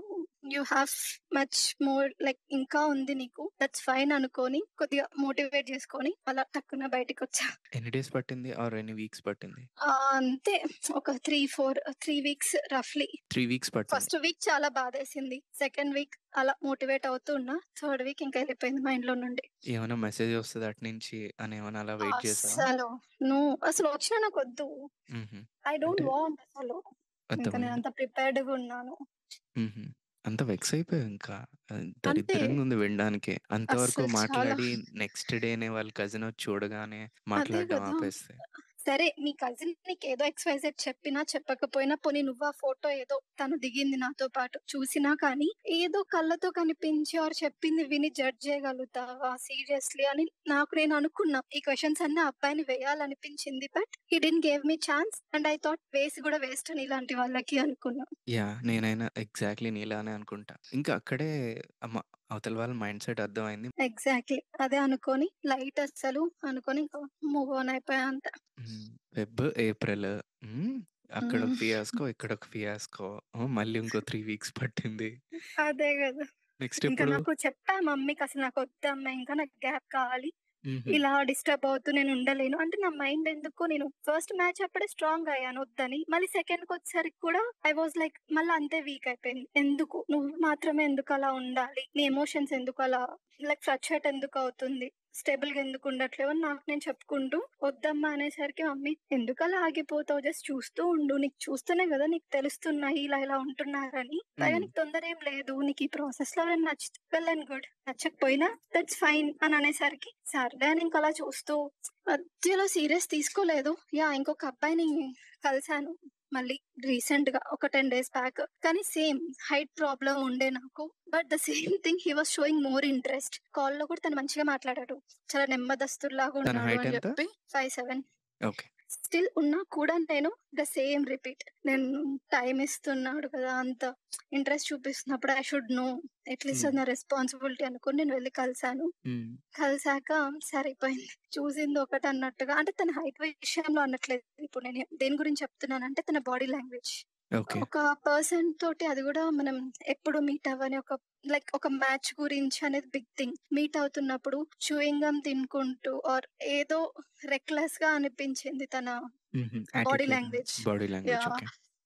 S1: You have much more like ఇంకా ఉంది నీకు. దట్స్ ఫైన్ అనుకోని కొద్దిగా మోటివేట్ చేసుకొని అలా టక్కున బయటికొచ్చా.
S2: ఎన్ని డేస్ పట్టింది? ఆర్ ఎన్ని వీక్స్ పట్టింది?
S1: అంతే ఒక 3, 4 3 వీక్స్ రఫ్‌లీ.
S2: 3 వీక్స్ పట్టింది.
S1: ఫస్ట్ వీక్ చాలా బాధేసింది. సెకండ్ వీక్ అలా మోటివేట్ అవుతూ ఉన్నా. థర్డ్ వీక్ ఇంకా ఎళ్ళిపోయింది మైండ్‌లో నుండి.
S2: ఏమైనా మెసేజ్ వస్తదా అటునుంచి అని ఏమైనా అలా వెయిట్ చేసావా?
S1: అస్సలు నో. అసలు వచ్చినా నాకొద్దు.
S2: హుహు.
S1: ఐ డోంట్
S2: అంటే
S1: వాంట్ అసలు. ఇంకా
S2: అర్థమైంది.
S1: నేనంత ప్రిపేర్డ్‌గా ఉన్నాను.
S2: హుహు. అంత వెక్స్ అయిపోయావు ఇంకా.
S1: అంతే.
S2: దరిద్రంగా ఉంది వినడానికే. అంతవరకు. మాట్లాడి నెక్స్ట్ డేనే వాళ్ళ కజిన్ వచ్చి చూడగానే మాట్లాడడం! ఆపేస్తే.
S1: సరే నీ కజిన్ నీకు ఏదో ఎక్స్‌వైజెడ్ చెప్పినా, చెప్పకపోయినా పోనీ నువ్వు ఆ ఫోటో ఏదో తను దిగింది నాతో పాటు చూసినా కానీ, ఏదో కళ్ళతో కనిపించి ఆర్ చెప్పింది విని జడ్జ్ చేయగలుగుతావా సీరియస్‌లీ అని నాకు నేను అనుకున్నా. ఈ క్వశ్చన్స్ అన్నీ అబ్బాయిని వేయాలనిపించింది. But he didn't gave me chance and I thought వేసి కూడా వేస్ట్ అని ఇలాంటి వాళ్ళకి అనుకున్నా.
S2: యా నేనైనా ఎగ్జాక్ట్‌లీ నీలానే అనుకుంటా. ఇంకా అక్కడే అమ్మ అవతల వాళ్ళ మైండ్ సెట్ అర్థమైంది.
S1: ఎగ్జాక్ట్‌లీ. అదే అనుకోని లైట్ అస్సలు అనుకోని మూవ్ ఆన్ అయిపోయా అంతే.
S2: Feb, April. అక్కడ ఒక. ఫియాస్కో, ఇక్కడ ఒక ఫియాస్కో. మళ్ళీ ఇంకో 3 వీక్స్ పట్టింది.
S1: అదే గదా!
S2: నెక్స్ట్
S1: ఇంకా? నాకు చెప్పా మమ్మీకి అసలు నాకొద్దమ్మా ఇంకా నాకు గ్యాప్ కావాలి. ఇలా డిస్టర్బ్ అవుతూ నేను ఉండలేను. అంటే నా మైండ్ ఎందుకో నేను ఫస్ట్ మ్యాచ్ అప్పుడే స్ట్రాంగ్ అయ్యాను వద్దని. మళ్ళీ సెకండ్‌కొచ్చేసరికి కూడా ఐ వాస్ లైక్ మళ్ళీ అంతే వీక్ అయిపోయింది. ఎందుకు? నువ్వు మాత్రమే ఎందుకు అలా ఉండాలి? నీ ఎమోషన్స్ ఎందుకు అలా లైక్ ఫ్లక్చుయేట్ ఎందుకు అవుతుంది? స్టేబుల్‌గా ఎందుకు ఉండట్లేవు అని నాకు నేను చెప్పుకుంటూ వద్దమ్మా అనేసరికి మమ్మీ ఎందుకలా ఆగిపోతావు? జస్ట్ చూస్తూ ఉండు. నీకు చూస్తేనే గదా నీకు తెలుస్తున్నాయి ఇలా ఇలా ఉంటున్నారని. పైగా. నీకు తొందర ఏం లేదు. నీకు ఈ ప్రాసెస్‌లో ఎవరైనా నచ్చితే వెల్ అండ్ గుడ్. నచ్చకపోయినా దట్స్ ఫైన్ అని అనేసరికి సర్లే అని ఇంకా అలా చూస్తూ మధ్యలో సీరియస్ తీసుకోలేదు. యాహ్! ఇంకొక అబ్బాయిని కలిసాను. మళ్ళీ రీసెంట్‌గా ఒక 10 డేస్ బ్యాక్. కానీ సేమ్ హైట్ ప్రాబ్లమ్ ఉండే నాకు. But the same thing he was showing more interest. కాల్‌లో కూడా తను మంచిగా మాట్లాడాడు. చాలా నెమ్మదస్తుల్లాగా ఉన్నాడు అని? చెప్పి 5'7"
S2: ఓకే.
S1: స్టిల్ ఉన్నా కూడా నేను ద సేమ్ రిపీట్. నేను టైమ్ ఇస్తున్నాడు కదా! అంత ఇంట్రెస్ట్ చూపిస్తున్నప్పుడు ఐ షుడ్ నో. అది నా రెస్పాన్సిబిలిటీ అనుకోని నేను వెళ్ళి కలిసాను. కలిసాక సరిపోయింది. చూసింది ఒకటన్నట్టుగా అంటే తన హైట్ విషయంలో అనట్లేదు. ఇప్పుడు నేను దేని గురించి చెప్తున్నానంటే తన బాడీ లాంగ్వేజ్. ఒక పర్సన్ తోటి అది గూడా మనం ఎప్పుడు మీట్ అవ్వని ఒక లైక్ ఒక మ్యాచ్ గురించి అనేది బిగ్ థింగ్. మీట్ అవుతున్నప్పుడు చూయింగ్ గమ్ తినుకుంటూ ఆర్ ఏదో రెక్‌లెస్‌గా అనిపించింది తన. బాడీ. లాంగ్వేజ్. Body
S2: language.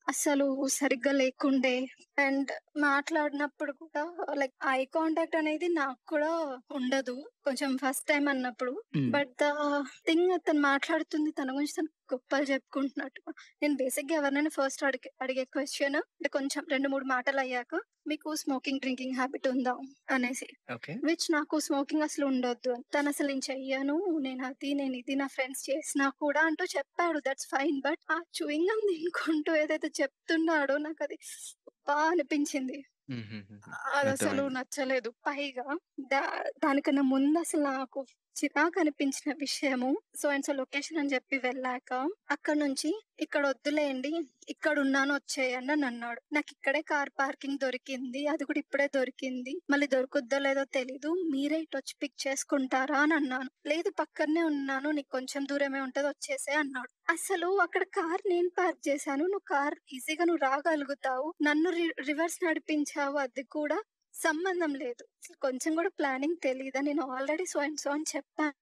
S1: అస్సలు సరిగ్గా లేకుండే అండ్ మాట్లాడినప్పుడు కూడా లైక్ ఐ కాంటాక్ట్ అనేది నాకు కూడా ఉండదు. కొంచెం ఫస్ట్ టైమ్ అన్నప్పుడు. బట్ ద థింగ్ తను మాట్లాడుతుంది తన గురించి తను గొప్పలు చెప్పుకుంటున్నట్టుగా. నేను బేసిక్‌గా ఎవరినైనా ఫస్ట్ అడిగే అడిగే క్వెషన్ అంటే కొంచెం 2, 3 మాటలయ్యాక మీకు స్మోకింగ్, డ్రింకింగ్ హ్యాబిట్ ఉందా? అనేసి. విచ్ నాకు స్మోకింగ్ అసలు ఉండొద్దు అని. తనసలు నేను చెయ్యను. నేను అది, నేను ఇది నా ఫ్రెండ్స్ చేసినా కూడా అంటూ చెప్పాడు. That's fine. బట్ ఆ చూయింగ్ తినుకుంటూ ఏదైతే చెప్తున్నాడో నాకది అనిపించింది. అదసలు
S2: అర్థమైంది.
S1: నచ్చలేదు. పైగా దా దానికన్నా ముందు అసలు నాకు చిరాకనిపించిన విషయము సో అండ్ సో లొకేషన్ అని చెప్పి వెళ్ళాక అక్కడి నుంచి ఇక్కడ వద్దులేండి. ఇక్కడున్నాను వచ్చేయండి అని అన్నాడు. నాకు ఇక్కడే కార్ పార్కింగ్ దొరికింది. అది కూడా ఇప్పుడే దొరికింది. మళ్ళీ దొరుకుద్దో లేదో తెలీదు. మీరే ఇటు వచ్చి పిక్ చేసుకుంటారా అని అన్నాను. లేదు పక్కనే ఉన్నాను. నీకు కొంచెం దూరమే ఉంటది వచ్చేసే అన్నాడు. అసలు అక్కడ కార్ నేను పార్క్ చేశాను. నువ్వు కార్ ఈజీగా నువ్వు రాగలుగుతావు. నన్ను రివర్స్ నడిపించావు అది కూడా సంబంధం లేదు. కొంచెం కూడా ప్లానింగ్ తెలీదా? నేను ఆల్రెడీ సో అండ్ సో అని చెప్పాను.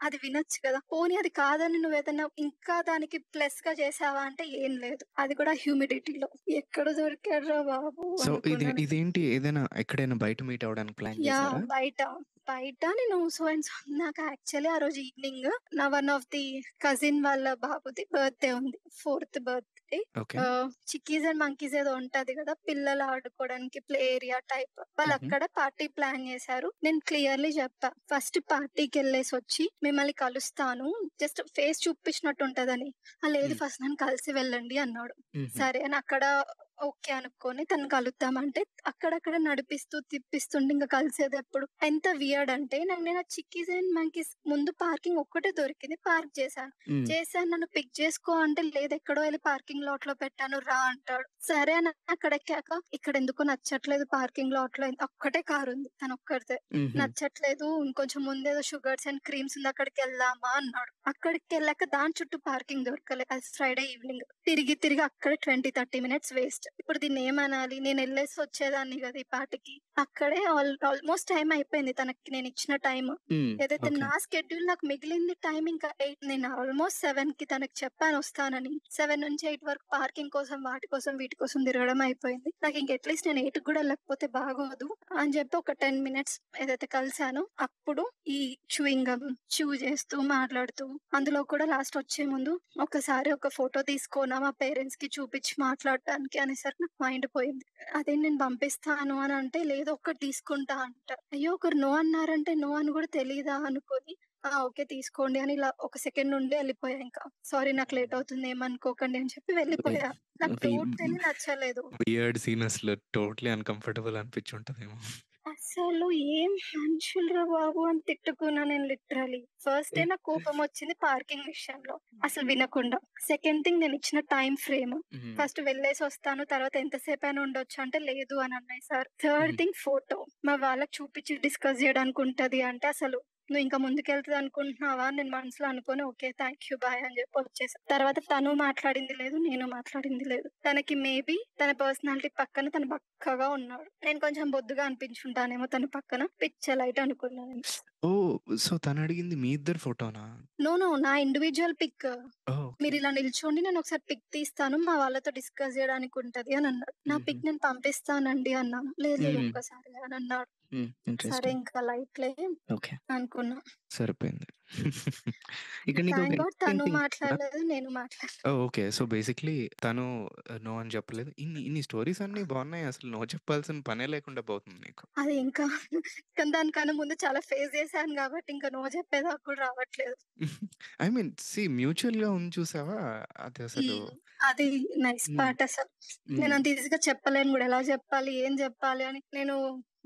S1: అది వినొచ్చు కదా! పోనీ అది కాదని నువ్వేదన్నా ఇంకా దానికి ప్లస్‌గా చేసావా అంటే ఏం లేదు. అది కూడా హ్యూమిడిటీలో. ఎక్కడ దొరికాడురా బాబు!
S2: సో ఇది. ఇదేంటి ఏదైనా ఎక్కడైనా బయట మీట్ అవ్వడానికి ప్లాన్! చేసారా?
S1: బయట. బయట నేను సో అండ్ సో నాకు యాక్చువల్లీ ఆ రోజు ఈవినింగ్ నా వన్ ఆఫ్ ది కజిన్ వాళ్ళ బాబుది బర్త్‌డే ఉంది. Fourth birthday.
S2: Okay.
S1: Ah, chickies and monkeys ఏదో ఉంటది కదా! పిల్లలు ఆడుకోవడానికి ప్లే ఏరియా టైప్.
S2: హుహు.
S1: వాళ్ళక్కడ పార్టీ ప్లాన్ చేశారు. నేను క్లియర్‌లీ చెప్పా. ఫస్ట్ పార్టీకెళ్ళేసొచ్చి మిమ్మల్ని కలుస్తాను. జస్ట్ ఫేస్ చూపించినట్టు ఉంటదని. లేదు. ఫస్ట్ నన్ను కలిసి వెళ్ళండి అన్నాడు. సరే అని అక్కడ ఓకే అనుకోని తనని కలుద్దామంటే అక్కడక్కడ నడిపిస్తూ, తిప్పిస్తుంటే ఇంక కలిసేదెప్పుడు? ఎంత వియర్డ్ అంటే నాకు నేను ఆ చిక్కీస్ అండ్ మంకీస్ ముందు పార్కింగ్ ఒక్కటే దొరికింది. పార్క్ చేశాను. చేశాను నన్ను పిక్ చేసుకో అంటే లేదు ఎక్కడో ఎళ్ళి పార్కింగ్ లాట్‌లో పెట్టాను రా అంటాడు. సరే అని అక్కడెక్కాక ఇక్కడెందుకో నచ్చట్లేదు పార్కింగ్ లాట్‌లో ఒక్కటే కారుంది తనొక్కడిదే.
S2: హుహు.
S1: నచ్చట్లేదు ఇంకొంచెం ముందేదో షుగర్స్ అండ్ క్రీమ్స్ ఉంది అక్కడికెళ్దామా అన్నాడు. అక్కడికెళ్ళాక దాని చుట్టూ పార్కింగ్ దొరకలే. అది ఫ్రైడే ఈవినింగ్. తిరిగి తిరిగి అక్కడే 20, 30 మినిట్స్ వేస్ట్. ఇప్పుడు దీన్నేమనాలి? నేనెళ్ళేసి వచ్చేదాన్ని గదా! ఈ పాటికి. అక్కడే ఆల్ ఆల్‌మోస్ట్ టైమ్ అయిపోయింది తనకి నేనిచ్చిన టైమ్.
S2: హ్మ్.
S1: ఏదైతే. నా స్కెడ్యూల్ నాకు మిగిలింది టైమ్ ఇంకా 8 నేను ఆల్‌మోస్ట్ 7కి తనకి చెప్పాను వస్తానని. 7-8 వరకు పార్కింగ్ కోసం వాటి కోసం వీటి కోసం తిరగడం అయిపోయింది. నాకింక అట్‌లీస్ట్ నేను 8కి గూడా ఎళ్ళకపోతే బాగోదు అని చెప్పి ఒక 10 మినిట్స్ ఏదైతే కలిసానో అప్పుడు ఈ చూయింగ్ చూ చేస్తూ మాట్లాడుతూ అందులో కూడా లాస్ట్ వచ్చే ముందు ఒకసారి ఒక ఫోటో తీసుకోనా మా పేరెంట్స్‌కి చూపించి మాట్లాడటానికి అనేసరికి నాకు మైండ్ పోయింది. అదే నేను పంపిస్తాను అని అంటే లేదు ఒక్కటి తీసుకుంటా అంట. అయ్యో! ఒకరు నో అన్నారంటే నో అని కూడా అనుకోని ఆ! ఓకే తీసుకోండి అని ఇలా ఒక సెకండ్ ఉండి ఎళ్ళిపోయా ఇంకా. సారీ నాకు లేట్ అవుతుంది ఏమనుకోకండి అని చెప్పి వెళ్ళిపోయా. నాకు
S2: వి
S1: టోటల్లీ నచ్చలేదు.
S2: వియర్డ్ సీన్ అసలు టోటలీ అన్‌కంఫర్టబుల్ అనిపించుంటదేమో.
S1: అసలు ఏం మనుషులురా బాబు అని తిట్టుకున్నా నేను లిటరల్లీ. ఫస్ట్ డే నాకు కోపమొచ్చింది పార్కింగ్ విషయంలో. అసలు వినకుండా. సెకండ్ థింగ్ నేనిచ్చిన టైమ్ ఫ్రేమ్.
S2: హ్మ్.
S1: ఫస్ట్ వెళ్ళేసొస్తాను తర్వాత ఎంతసేపైనా ఉండొచ్చు అంటే లేదు అని అన్నాయి సార్. థర్డ్. Thing photo. మా వాళ్ళకి చూపించి డిస్కస్ చేయడానికి ఉంటది అంటే అసలు నువ్వు ఇంకా ముందుకెళ్తుంది అనుకుంటున్నావా? నేను మనసులో అనుకుని ఓకే. Thank you. బాయ్ అని చెప్పి వచ్చేసా. తర్వాత తను మాట్లాడింది లేదు. నేను మాట్లాడింది లేదు. తనకి మేబీ తన పర్సనాలిటీ పక్కన తను బక్కగా ఉన్నాడు. నేను కొంచెం బొద్దుగా అనిపించుంటానేమో తన పక్కన. పిచ్చలైట్ లైట్
S2: ఓహ్! సో తనడిగింది మీ ఇద్దరి ఫోటోనా?
S1: నో. నో. నా ఇండివిడ్యువల్ పిక్.
S2: ఓహ్! ఓకే.
S1: మీరిలా నిల్చోండి నేను ఒకసారి పిక్ తీస్తాను. మా వాళ్ళతో డిస్కస్ చేయడానికి ఉంటది అని అన్నాడు. నా
S2: హుహు.
S1: పిక్ నేను పంపిస్తానండి అన్నాను. లేదు లేదు
S2: హ్మ్.
S1: ఒక్కసారి అని అన్నాడు.
S2: హ్మ్.
S1: సరే
S2: ఇంట్రెస్టింగ్.
S1: ఇంకా లైట్‌లే
S2: ఓకే.
S1: అనుకున్నా.
S2: సరిపోయింది. ఇక్కడ నీకొక
S1: థాంక్ గాడ్
S2: ఇంట్రెస్టింగ్
S1: తను
S2: థింగ్?
S1: మాట్లాడలేదు. నేను మాట్లాడలేదు.
S2: ఓకే. సో బేసిక్‌లీ తను నో అని చెప్పలేదు. ఇన్ని ఇన్ని స్టోరీస్ అన్నీ బావున్నాయి. అసలు నో చెప్పాల్సిన పనే లేకుండా పోతుంది నీకు.
S1: అది ఇంకా కానీ దానికన్నా ముందు చాలా ఫేస్ చేశాను కాబట్టి ఇంకా నో చెప్పేదాకా కూడా రావట్లేదు. <laughs>
S2: ఐ మీన్ సీ మ్యూచువల్‌గా ఉంది చూసావా? అది అసలు.
S1: అది నైస్. పార్ట్ అసలు.
S2: హ్మ్.
S1: నేనంత ఈజీగా చెప్పలేను గూడా. ఎలా చెప్పాలి? ఏం చెప్పాలి? అని నేను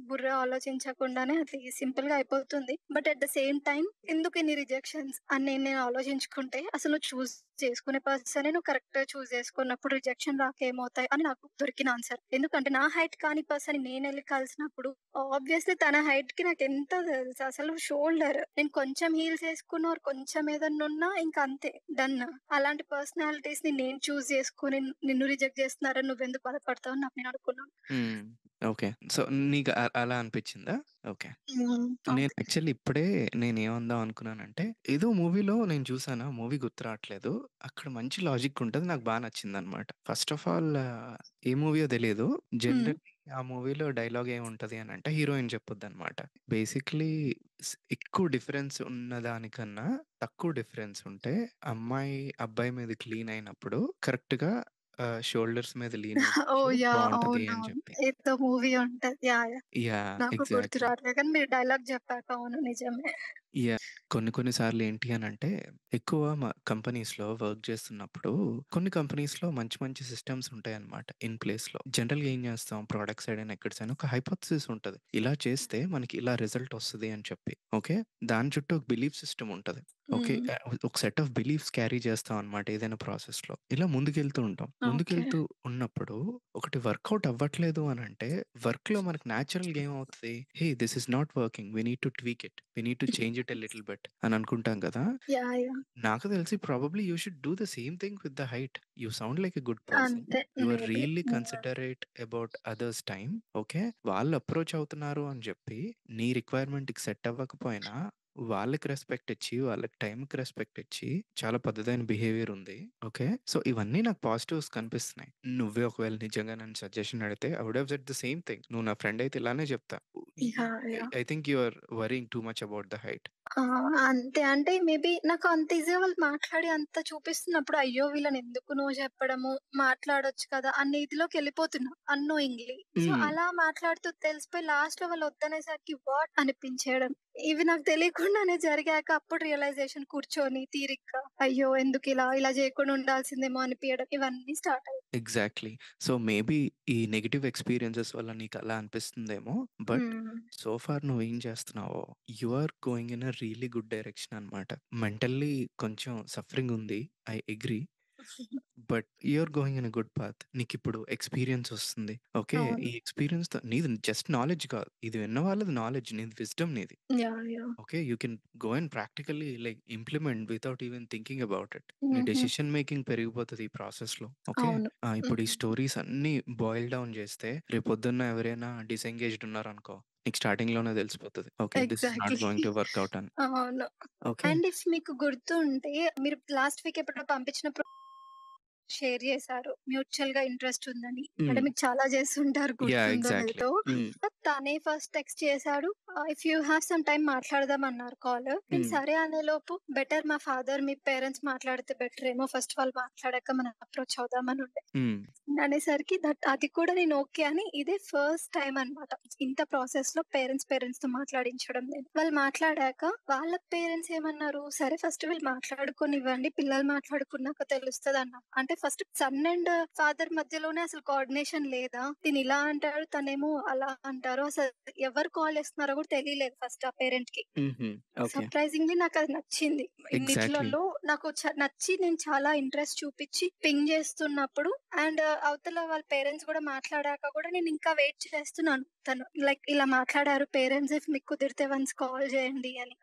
S1: బుర్ర ఆలోచించకుండానే అది సింపుల్‌గా అయిపోతుంది. But at the same time ఎందుకు ఇన్ని రిజెక్షన్స్ అని నేను నేను ఆలోచించుకుంటే అసలు నువ్వు చేసుకునే పర్సన్ నువ్వు కరెక్ట్‌గా చూస్ చేసుకున్నప్పుడు రిజెక్షన్ రాక ఏమవుతాయి అని నాకు దొరికిన ఆన్సర్. ఎందుకంటే నా హైట్ కాని పర్సన్ నేను వెళ్ళి కలిసినప్పుడు ఆబ్వియస్‌లీ తన హైట్కి నాకు ఎంత తెలుసు అసలు షోల్డర్. నేను కొంచెం హీల్స్ వేసుకున్న కొంచెం ఏదన్నా ఉన్నా ఇంకా అంతే డన్. అలాంటి పర్సనాలిటీస్ని నేను చూస్ చేసుకొని నిన్ను రిజెక్ట్ చేస్తున్నారని నువ్వెందుకు బాధపడతావు అని నాకు నేను అనుకున్నాను.
S2: ఓకే. సో, నీకు అలా అనిపిచ్చిందా? ఓకే. నేను. యాక్చువల్లీ ఇప్పుడే నేనేమందాం అనుకున్నానంటే, ఏదో మూవీలో నేను చూసాను. మూవీ గుర్తు రావట్లేదు. అక్కడ మంచి లాజిక్ ఉంటది. నాకు బా నచ్చిందనమాట. ఫస్ట్ ఆఫ్ ఆల్ ఏ మూవీయో తెలీదు.
S1: హ్మ్.
S2: జనరల్లీ ఆ మూవీలో డైలాగ్ ఏముంటది అనంటే హీరోయిన్ చెప్పుద్దనమాట. బేసిక్‌లీ స్ ఎక్కువ డిఫరెన్స్ ఉన్నదానికన్నా తక్కువ డిఫరెన్స్ ఉంటే అమ్మాయి అబ్బాయి మీదకి లీన్ అయినప్పుడు కరెక్ట్‌గా ఆహ్, షోల్డర్స్ మీద లీన్
S1: ఓహ్!
S2: అయినప్పుడు
S1: యాహ్!
S2: బావుంటది అని
S1: అవునవును.
S2: చెప్పి.
S1: ఏదో మూవీ ఉంటది. యాహ్! యాహ్! నాకు గుర్తు
S2: ఎగ్జాక్ట్‌లీ.
S1: రావట్లేదు. కానీ మీరు డైలాగ్ చెప్పాక అవును నిజమే.
S2: యాహ్! కొన్ని కొన్ని సార్లు ఏంటి అనంటే ఎక్కువ మ కంపెనీస్‌లో వర్క్ చేస్తున్నప్పుడు కొన్ని కంపెనీస్‌లో మంచి మంచి సిస్టమ్స్ ఉంటాయన్నమాట ఇన్ ప్లేస్‌లో. జనరల్‌గా ఏం చేస్తాం ప్రొడక్ట్ సైడ్ అయినా ఎక్కడ ఒక హైపోథసిస్ ఉంటది. ఇలా చేస్తే మనకి ఇలా రిజల్ట్ వస్తది అని చెప్పి. ఓకే. దాని చుట్టూ ఒక బిలీఫ్ సిస్టమ్ ఉంటది. ఓకే. ఒక సెట్ ఆఫ్ బిలీఫ్స్ క్యారీ చేస్తాం అన్నమాట ఏదైనా ప్రాసెస్‌లో. ఇలా ముందుకెళ్తూ ఉంటాం. ముందుకెళ్తూ ఉన్నప్పుడు ఒకటి వర్కౌట్ అవ్వట్లేదు అనంటే వర్క్‌లో మనకు నేచురల్‌గా ఏమవుతది? Hey! This is not working. We need to tweak it. We need to <laughs> change it a little bit అని అనుకుంటాం కదా! నాకు తెలిసి probably you should do the same thing with the height. You sound like
S1: a
S2: good person.
S1: You
S2: are.
S1: Really.
S2: Considerate about others time. Okay. వాళ్ళు approach అవుతున్నారు అని చెప్పి నీ రిక్వైర్మెంట్‌కి సెట్ అవ్వకపోయినా వాళ్ళకి రెస్పెక్ట్ ఇచ్చి, వాళ్ళకి టైమ్‌కి రెస్పెక్ట్ ఇచ్చి చాలా పద్ధతైన బిహేవియర్ ఉంది. ఓకే. సో, ఇవన్నీ నాకు పాజిటివ్స్ కనిపిస్తున్నాయి. నువ్వే ఒకవేళ నిజంగా నన్ను సజెషన్ అడిగితే I would have said the same thing. నువ్వు నా ఫ్రెండ్ అయితే ఇలానే చెప్తా.
S1: Yeah!
S2: I
S1: yeah!
S2: I think you are worrying too much about the height.
S1: ఆ! అంతే. అంటే మేబీ నాకు అంత ఈజీగా వాళ్ళు మాట్లాడి అంత చూపిస్తున్నప్పుడు అయ్యో! వీళ్ళని ఎందుకు నో చెప్పడము, మాట్లాడొచ్చు కదా! అన్న ఇదిలోకి వెళ్ళిపోతున్నా అన్నోయింగ్‌లీ. సో,
S2: హ్మ్.
S1: అలా మాట్లాడుతూ తెలిసిపోయి లాస్ట్‌లో వాళ్ళు వద్దనేసరికి వాట్ అనిపించేయడం. ఇవి నాకు తెలియకుండానే జరిగాక అప్పుడు రియలైజేషన్ కూర్చొని తీరిగ్గా అయ్యో! ఎందుకిలా, ఇలా చేయకుండా ఉండాల్సిందేమో అనిపియడం ఇవన్నీ స్టార్ట్ అయ్యాయి.
S2: ఎగ్జాక్ట్‌లీ. సో, మేబీ ఈ నెగెటివ్ ఎక్స్‌పీరియన్సెస్ వల్ల నీకు అలా అనిపిస్తుందేమో. బట్. సో ఫార్ నువ్వేం చేస్తున్నావో you are going in a really good direction అనమాట. మెంటల్లీ కొంచెం సఫరింగ్ ఉంది. I agree. <laughs> But you are going in good path. నీకిప్పుడు experience వస్తుంది. ఓకే.
S1: అవును.
S2: ఈ ఎక్స్‌పీరియన్స్‌తో నీది జస్ట్ నాలెడ్జ్ కాదు. ఇది విన్న వాళ్ళది నాలెడ్జ్. నీది విజ్డమ్ నీది. Okay. You can go and practically like implement without even thinking about it. నీ. డెసిషన్ మేకింగ్ పెరిగిపోతది ఈ ప్రాసెస్‌లో. ఓకే.
S1: అవును.
S2: ఆ! ఇప్పుడు ఈ. స్టోరీస్ అన్నీ బాయిల్ డౌన్ చేస్తే రేపొద్దున్న ఎవరైనా డిసెంగేజ్డ్ ఉన్నారనుకో నీకు స్టార్టింగ్‌లోనే తెలిసిపోతది. Okay. This not
S1: exactly.
S2: Going to work out అని.
S1: అవును.
S2: ఓకే.
S1: అండ్ ఇఫ్ మీకు గుర్తుంటే మీరు లాస్ట్ వీక్ ఎప్పుడో పంపించిన ప్రొ షేర్ చేశారు. మ్యూచువల్‌గా ఇంట్రెస్ట్ ఉందని. అంటే. మీకు చాలా చేసుంటారు
S2: యాహ్!
S1: గుర్తుందో. లేదో. తనే ఫస్ట్ టెక్స్ట్ చేశాడు. If you have some time మాట్లాడదాం అన్నారు కాల్. నేను. సరే అనేలోపు బెటర్ మా ఫాదర్, మీ పేరెంట్స్ మాట్లాడితే బెటర్ ఏమో ఫస్ట్ వాళ్ళు మాట్లాడాక మనం అప్రోచ్ అవుదామని ఉండే. అనేసరికి దట్ అది కూడా నేను ఓకే అని ఇదే ఫస్ట్ టైమ్ అన్నమాట. ఇంత ప్రాసెస్‌లో పేరెంట్స్ పేరెంట్స్‌తో మాట్లాడించడం నేను. వాళ్ళు మాట్లాడాక వాళ్ళ పేరెంట్స్ ఏమన్నారు, సరే ఫస్ట్ వీళ్ళు మాట్లాడుకోనివ్వండి. పిల్లలు మాట్లాడుకున్నాక తెలుస్తదన్నారు. అంటే ఫస్ట్ సన్ అండ్ ఫాదర్ మధ్యలోనే అసలు కోఆర్డినేషన్ లేదా? తిను ఇలా అంటాడు, తనేమో అలా అంటారు. అసలు ఎవరు కాల్ చేస్తున్నారో కూడా తెలియలేదు ఫస్ట్ ఆ పేరెంట్‌కి.
S2: హుహు. ఓకే.
S1: సర్ప్రైజింగ్‌లీ నాకది నచ్చింది.
S2: ఎగ్జాక్ట్‌లీ.
S1: ఇన్నిట్లలో నాకు నచ్చి నేను చాలా ఇంట్రెస్ట్ చూపిచ్చి పింగ్ చేస్తున్నప్పుడు అండ్ అవతల వాళ్ళ పేరెంట్స్ కూడా మాట్లాడాక కూడా నేను ఇంకా వెయిట్ చేస్తున్నాను. తను లైక్ ఇలా మాట్లాడారు పేరెంట్స్ ఇఫ్ మీకు కుదిరితే వన్స్ కాల్ చేయండి అని.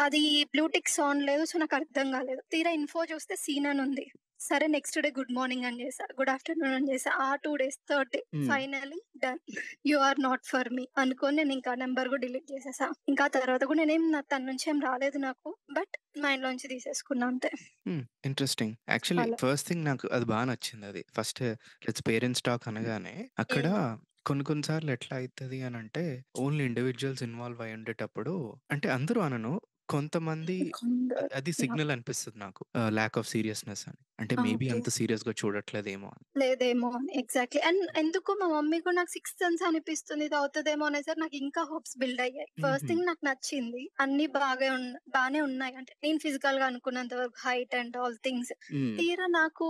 S1: అది బ్లూ టిక్స్ ఆన్ లేదు. సో, నాకు అర్థం కాలేదు. తీరా ఇన్ఫో చూస్తే సీన్ అని ఉంది. సరే నెక్స్ట్ డే గుడ్ మార్నింగ్ అని చేశా. గుడ్ ఆఫ్టర్‌నూన్ అని చేశా. ఆ 2 days third day
S2: hmm.
S1: Finally done. You are not for me అనుకోని నేను ఇంకా నంబర్ కూడా డిలీట్ చేసేసా. ఇంకా తర్వాత కూడా నేనేం నా తన నుంచి ఏం రాలేదు నాకు. బట్ మైండ్‌లోంచి తీసేసుకున్నా అంతే.
S2: ఇంట్రెస్టింగ్. యాక్చువల్లీ. ఫస్ట్ థింగ్ నాకు అది బా నచ్చిందది. ఫస్ట్ లెట్స్ పేరెంట్స్ టాక్ అనగానే అక్కడ. కొన్ని కొన్ని సార్లు ఎట్లా అయితది అనంటే ఓన్లీ ఇండివిడ్యుయల్స్ ఇన్వాల్వ్ అయ్యి ఉండేటప్పుడు అంటే అందరూ అనను. కొంతమంది అది
S1: యాహ్!
S2: సిగ్నల్ అనిపిస్తది నాకు. ఆహ్, ల్యాక్ ఆఫ్ సీరియస్‌నెస్ అని. అంటే
S1: ఆ!
S2: Maybe
S1: okay.
S2: అంత సీరియస్‌గా చూడట్లేదేమో అని.
S1: లేదేమో అని. ఎగ్జాక్ట్‌లీ. అండ్ ఎందుకో మా మమ్మీ కూడా నాకు సిక్స్త్ సెన్స్ అనిపిస్తుంది. ఇది అవుతదేమో అనేసరికి నాకు ఇంకా హోప్స్ బిల్డ్ అయ్యాయి. ఫస్ట్
S2: హుహు.
S1: థింగ్ నాకు నచ్చింది. అన్నీ బాగా ఉన్ బానే ఉన్నాయి. అంటే నేను ఫిజికల్‌గా అనుకున్నంత వరకు హైట్ అండ్ ఆల్ థింగ్స్.
S2: హ్మ్.
S1: తీరా నాకు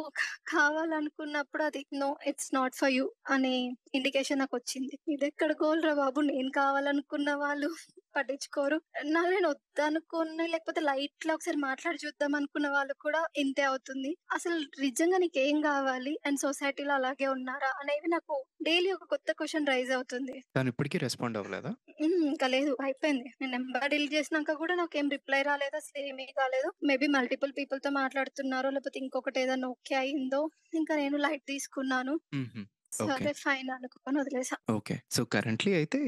S1: కావాలనుకున్నప్పుడు అది no it's not for you అనే ఇండికేషన్ నాకొచ్చింది. ఇదెక్కడ గోల్‌రా బాబు! నేను కావాలనుకున్న వాళ్ళు పట్టించుకోరు. నాకు నేను వద్దనుకుని లేకపోతే లైట్‌లో ఒకసారి మాట్లాడి చూద్దాం అనుకున్న వాళ్ళు కూడా ఇంతే అవుతుంది. అసలు నిజంగా నీకేం గావాలి? అండ్ సొసైటీలో అలాగే ఉన్నారా? అనేవి నాకు డైలీ ఒక కొత్త క్వెషన్ రైజ్ అవుతుంది.
S2: తను ఇప్పటికి రెస్పాండ్ అవ్వలేదా?
S1: ఇంకా లేదు. అయిపోయింది. నేను నంబర్ డిలీట్ చేసినాక కూడా నాకేం రిప్లై రాలేదు. అసలేమీ కాలేదు. మేబీ మల్టిపుల్ పీపుల్‌తో మాట్లాడుతున్నారో, లేకపోతే ఇంకొకటి ఏదన్నా ఓకే అయిందో, ఇంకా నేను లైట్ తీసుకున్నాను.
S2: ఓకే.
S1: సరే ఫైన్ అనుకోని వదిలేసా.
S2: ఓకే. సో, కరెంట్‌లీ అయితే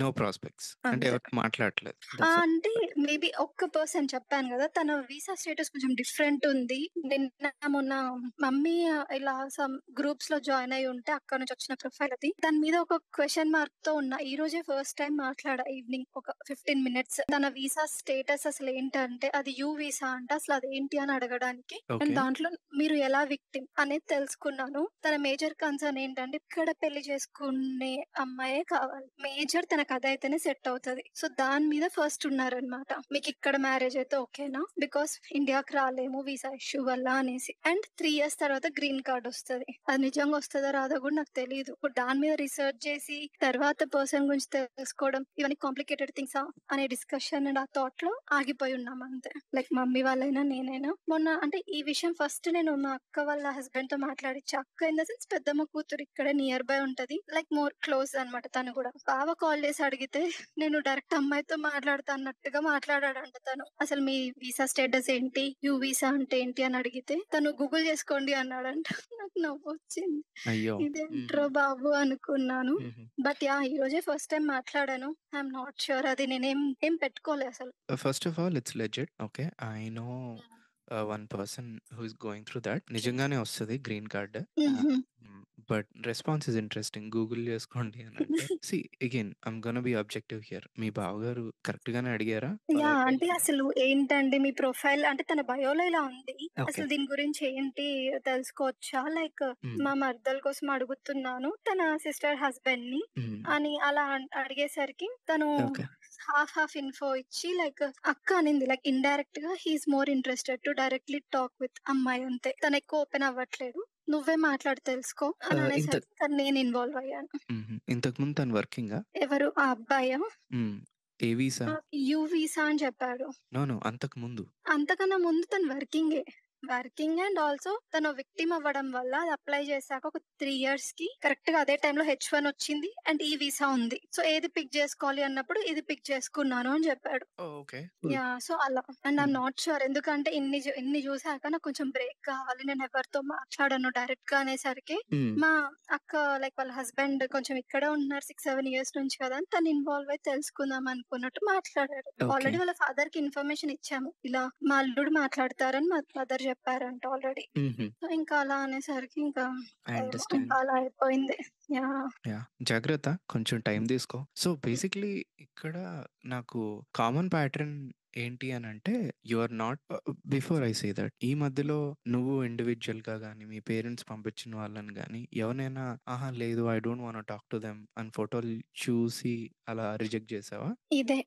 S2: నో ప్రాస్పెక్ట్స్. అంటే
S1: అంతే.
S2: ఎవరితో మాట్లాడట్లేదు.
S1: ఆ!
S2: That's all.
S1: అంటే మేబీ ఒక్క పర్సన్ చెప్పాను గదా! తన వీసా స్టేటస్ కొంచెం డిఫరెంట్ ఉంది. నిన్న మొన్న మమ్మీ ఇలా సమ్ గ్రూప్స్‌లో జాయిన్ అయ్యి ఉంటే అక్కడి నుంచి వచ్చిన ప్రొఫైల్ అది. దాని మీద ఒక క్వెషన్ మార్క్‌తో ఉన్నా. ఈరోజే ఫస్ట్ టైమ్ మాట్లాడా ఈవినింగ్ ఒక 15 మినిట్స్. తన వీసా స్టేటస్ అసలేంటంటే అది యూ వీసా అంట. అసలు అదేంటి అని అడగడానికి. And
S2: okay.
S1: దాంట్లో మీరు ఎలా విక్టిమ్ అనేది తెలుసుకున్నాను. తన మేజర్ కన్సర్న్ ఏంటంటే ఇక్కడ పెళ్ళి చేసుకునే అమ్మాయే కావాలి. మేజర్ తనకు అదైతేనే సెట్ అవుతుంది సో, దాని మీద ఫస్ట్ ఉన్నారనమాట. ఇక్కడ మ్యారేజ్ అయితే ఓకేనా? బికాస్ ఇండియాకి రాలేము వీసా ఇష్యూ వల్ల అనేసి. అండ్ త్రీ ఇయర్స్ తర్వాత గ్రీన్ కార్డ్ వస్తుంది అది నిజంగా వస్తుందో రాదో కూడా నాకు తెలియదు ఇప్పుడు దాని మీద రీసెర్చ్ చేసి తర్వాత పర్సన్ గురించి తెలుసుకోవడం ఇవన్నీ కాంప్లికేటెడ్ థింగ్స్ అనే డిస్కషన్ అండ్ ఆ థాట్‌లో ఆగిపోయి ఉన్నాం అంతే. లైక్ మమ్మీ వాళ్ళైనా నేనైనా. మొన్న అంటే ఈ విషయం ఫస్ట్ నేను మా అక్క వాళ్ళ హస్బెండ్తో మాట్లాడిచ్చా. అక్క ఇన్ ద సెన్స్ పెద్దమ్మ కూతురు ఇక్కడే నియర్ బై ఉంటది. లైక్ మోర్ క్లోజ్ అనమాట తను కూడా. బావ కాల్ చేసి అడిగితే నేను డైరెక్ట్ అమ్మాయితో మాట్లాడతా అన్నట్టుగా మాట్లాడాడంట తను. అసలు మీ వీసా స్టేటస్ ఏంటి? యూ వీసా అంటే ఏంటి అని అడిగితే తను గూగుల్ చేసుకోండి అన్నాడంట. నాకు నవ్వొచ్చింది.
S2: అయ్యో!
S1: ఇదేంట్రా. బాబు అనుకున్నాను. But yeah! ఈరోజే ఫస్ట్ టైమ్ మాట్లాడాను. ఐ యామ్ నాట్ ష్యూర్ అది నేనేం ఏం పెట్టుకోలే అసలు.
S2: First of all it's legit. Okay.
S1: I
S2: know one person who is going through that. నిజంగానే వస్తది
S1: green
S2: card. But response is interesting. Google చేసుకోండి అనంటే see again gonna be objective here. మీ బావగారు కరెక్ట్‌గానే అడిగారా? For
S1: yeah!
S2: అడ్వైస్
S1: అంటే
S2: అని?
S1: అసలు ఏంటండి మీ ప్రొఫైల్ అంటే తన బయోలో ఇలా ఉంది. అసలు దీని గురించి ఏంటి తెలుసుకోవచ్చా? లైక్
S2: హ్మ్.
S1: మా మరదల కోసం అడుగుతున్నాను. తన సిస్టర్ హస్బెండ్‌ని
S2: హ్మ్.
S1: అని అలా అన్ అడిగేసరికి తను. హాఫ్ హాఫ్ ఇన్ఫో ఇచ్చి లైక్ అక్క అనింది. లైక్ ఇండైరెక్ట్‌గా he is more interested to directly talk with అమ్మాయి అంతే. తను ఎక్కువ ఓపెన్ అవ్వట్లేదు. నువ్వే మాట్లాడి తెలుసుకో అని అనేసరికి నేను ఇన్వాల్వ్ అయ్యాను.
S2: హుహు. ఇంతకుముందు తను వర్కింగా?
S1: ఎవరు ఆ అబ్బాయా?
S2: ఏ వీసా?
S1: యూ వీసా అని చెప్పాడు.
S2: నో. నో. అంతకుముందు.
S1: అంతకన్నా ముందు తను వర్కింగే. వర్కింగ్ అండ్ ఆల్సో తను విక్టిమ్ అవ్వడం వల్ల అది అప్లై చేశాక ఒక 3 ఇయర్స్‌కి కరెక్ట్‌గా అదే టైంలో హెచ్-1 వచ్చింది. అండ్ ఈ వీసా ఉంది. సో, ఏది పిక్ చేసుకోవాలి అన్నప్పుడు ఇది పిక్ చేసుకున్నాను అని చెప్పాడు.
S2: కూల్.
S1: యాహ్! సో, అలా. అండ్ ఐయామ్
S2: హుహు.
S1: నాట్ ష్యూర్ ఎందుకంటే ఇన్ని ఇన్ని చూసాక నాకు కొంచెం బ్రేక్ కావాలి. నేను ఎవరితో మాట్లాడను డైరెక్ట్‌గా అనేసరికి
S2: హ్మ్.
S1: మా అక్క లైక్ వాళ్ళ హస్బెండ్ కొంచెం ఇక్కడే ఉంటున్నారు 6, 7 ఇయర్స్ నుంచి కదా! అని తను ఇన్వాల్వ్ అయ్యి తెలుసుకుందాం అనుకున్నట్టు మాట్లాడాడు. ఆల్రెడీ వాళ్ళ ఫాదర్‌కి ఇన్ఫర్మేషన్ ఇచ్చాము. ఇలా మా అల్లుడు మాట్లాడతారని మా మదర్ చెప్పారంట ఆల్రెడీ. సో, ఇంకా అలా అనేసరికి ఇంకా అలా అయిపోయింది. యాహ్!
S2: జాగ్రత్త. కొంచెం టైం తీసుకో. సో, బేసిక్‌లీ ఇక్కడ నాకు కామన్ ప్యాటర్న్ ఏంటి అనంటే you are not before I say that ఈ మధ్యలో నువ్వు ఇండివిడ్యుయల్‌గా గాని, మీ పేరెంట్స్ పంపించిన వాళ్ళని గాని ఎవరినైనా ఆహా! లేదు I don't want talk to them అని ఫోటోలు చూసి అలా రిజెక్ట్ చేసావా?
S1: ఇదే.